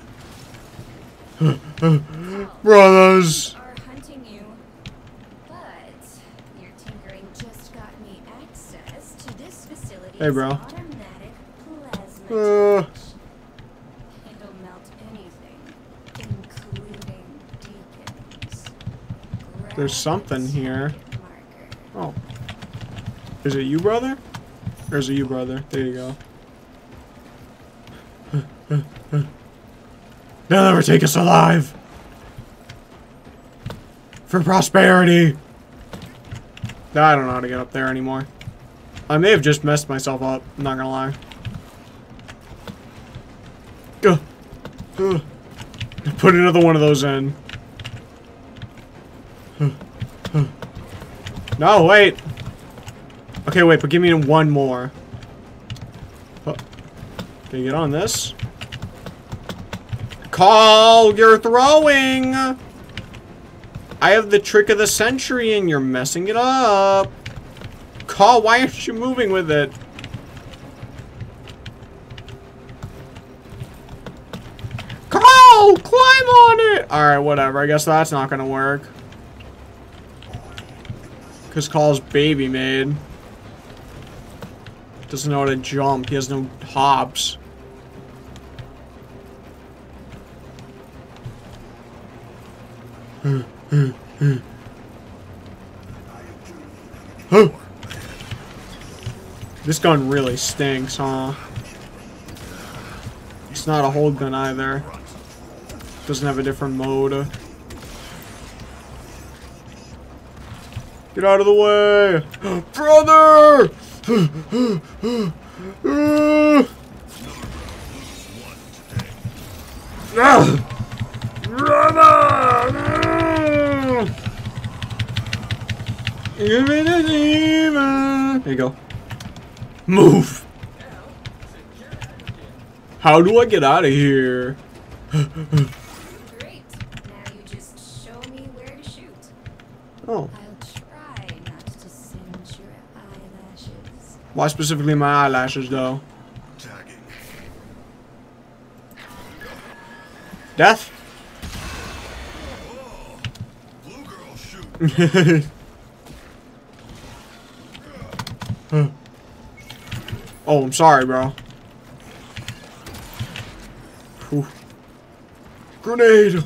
Brothers! Are hunting you, but your tinkering just got me access to this facility's Hey, bro. Uh. torch. It'll melt anything, including deacons. Grab There's something here. Oh. Is it you, brother? Is it you, brother? There you go. They'll never take us alive! For prosperity! I don't know how to get up there anymore. I may have just messed myself up, I'm not gonna lie. Ugh. Put another one of those in. No, wait! Okay, wait, but give me one more. Oh. Can you get on this? Kahl you're throwing! I have the trick of the century and you're messing it up. Kahl, why aren't you moving with it? Kahl, climb on it! Alright, whatever. I guess that's not gonna work. Because Kahl's baby made. Doesn't know how to jump. He has no hops. Hmm. Hmm. This gun really stinks, huh? It's not a hold gun either. Doesn't have a different mode. Get out of the way! Brother! Brother! Give me the demon! There you go. Move! How do I get out of here? Great. Now you just show me where to shoot. Oh, uh, I'll try not to singe your eyelashes. Why specifically my eyelashes though? Death? Oh, I'm sorry, bro. Whew. Grenade!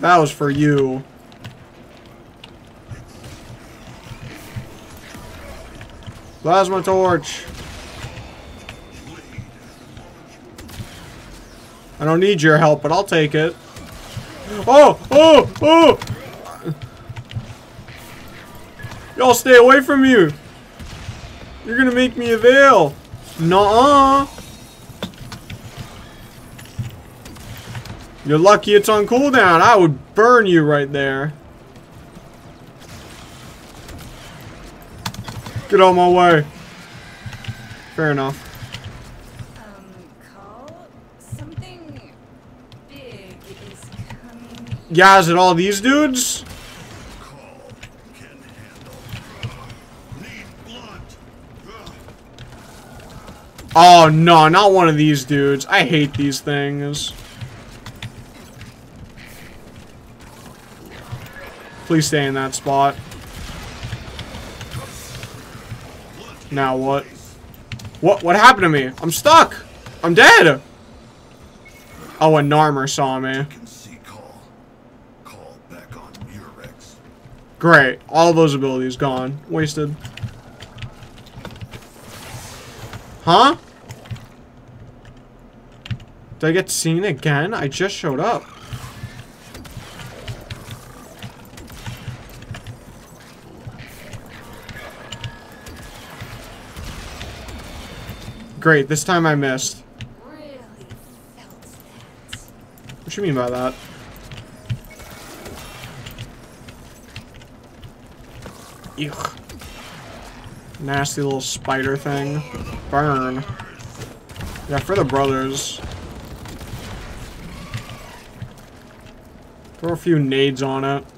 That was for you. Plasma torch. I don't need your help, but I'll take it. Oh! Oh! Oh! Y'all stay away from you! You're gonna make me avail! Nuh-uh! You're lucky it's on cooldown. I would burn you right there. Get out my way. Fair enough. Um, Kahl? Something big is coming. Yeah, is it all these dudes? Kahl can handle. Need blunt. Oh, no, not one of these dudes. I hate these things. Please stay in that spot. Now what? What what happened to me? I'm stuck. I'm dead. Oh, a Narmer saw me. Can see Kahl. Kahl back on Murex. Great. All those abilities gone. Wasted. Huh? Did I get seen again? I just showed up. Great, this time I missed. That. What you mean by that? Ew. Nasty little spider thing. Burn. Yeah, for the brothers. Throw a few nades on it.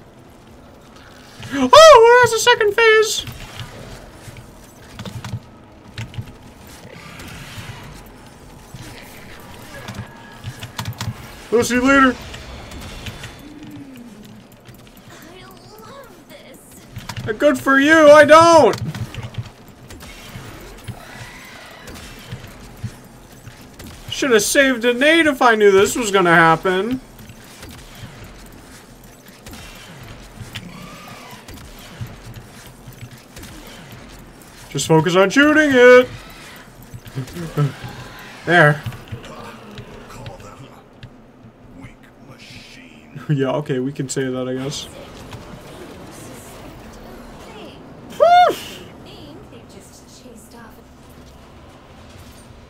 Oh, there's a second phase! We'll see you later. I love this. Good for you, I don't! Should have saved a nade if I knew this was gonna happen. Just focus on shooting it. there. Kahl them a weak machine. yeah, okay, we can say that, I guess.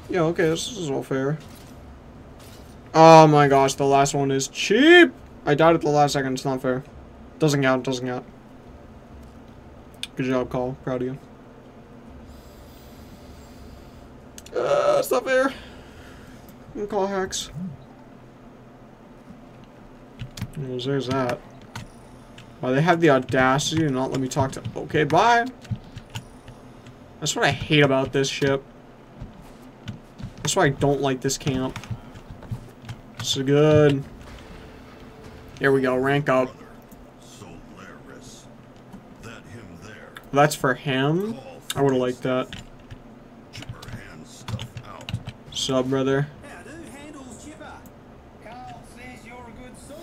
Yeah, okay, this is all fair. Oh my gosh, the last one is cheap! I died at the last second, it's not fair. Doesn't count, doesn't count. Good job, Kahl. Proud of you. Uh, it's not fair. Kahl hacks. Well, there's that. Why they have the audacity to not let me talk to- Okay, bye! That's what I hate about this ship. That's why I don't like this camp. So good. Here we go, rank up. That's for him? I would've liked that. Sub, brother. How do handles chipper? Kahl says you're a good sword.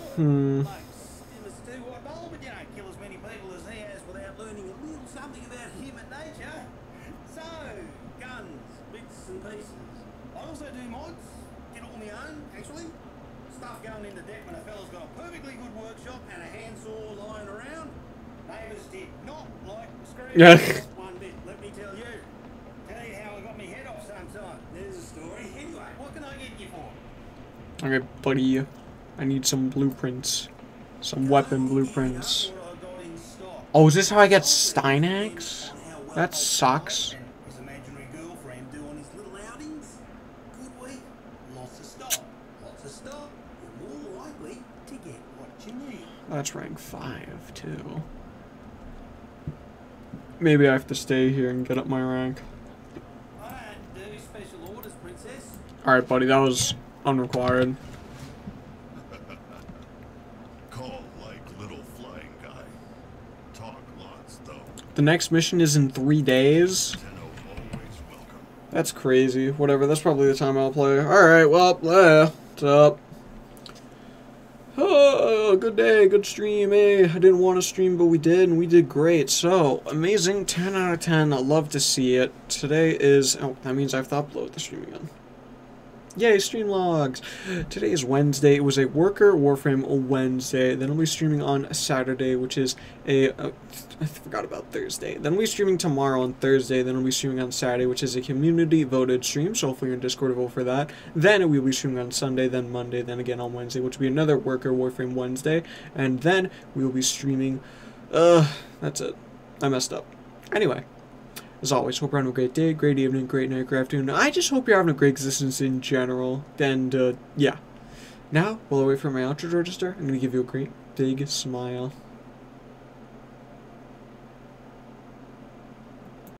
Yeah. one bit, let me tell you. Tell you how I got my head off sometime. There's a story. Anyway, what can I get you for? Okay, buddy. I need some blueprints. Some weapon blueprints. What I got in stock. Oh, is this how I get Stynax? That sucks. His imaginary girlfriend doing his little outings. Good week. Lots of stock. Lots of stock. You're more likely to get what you need. That's rank 5, too. Maybe I have to stay here and get up my rank. I don't do special orders, princess. Alright, buddy, that was unrequired. Kahl like little flying guy. Talk lots though. The next mission is in three days. That's crazy. Whatever, that's probably the time I'll play. Alright, well, uh, what's up? Oh, good day, good stream, eh? I didn't want to stream, but we did, and we did great. So, amazing, 10 out of 10. I love to see it. Today is, oh, that means I have to upload the stream again. Yay, stream logs! Today is Wednesday. It was a Worker Warframe Wednesday. Then I'll be streaming on Saturday, which is a. Uh, I forgot about Thursday. Then I'll be streaming tomorrow on Thursday. Then I'll be streaming on Saturday, which is a community voted stream. So hopefully you're in Discord vote for that. Then we'll be streaming on Sunday, then Monday, then again on Wednesday, which will be another Worker Warframe Wednesday. And then we will be streaming. Uh, that's it. I messed up. Anyway. As always, hope you're having a great day, great evening, great night, great afternoon. I just hope you're having a great existence in general. And, uh, yeah. Now, while I wait for my outro to register, I'm going to give you a great big smile.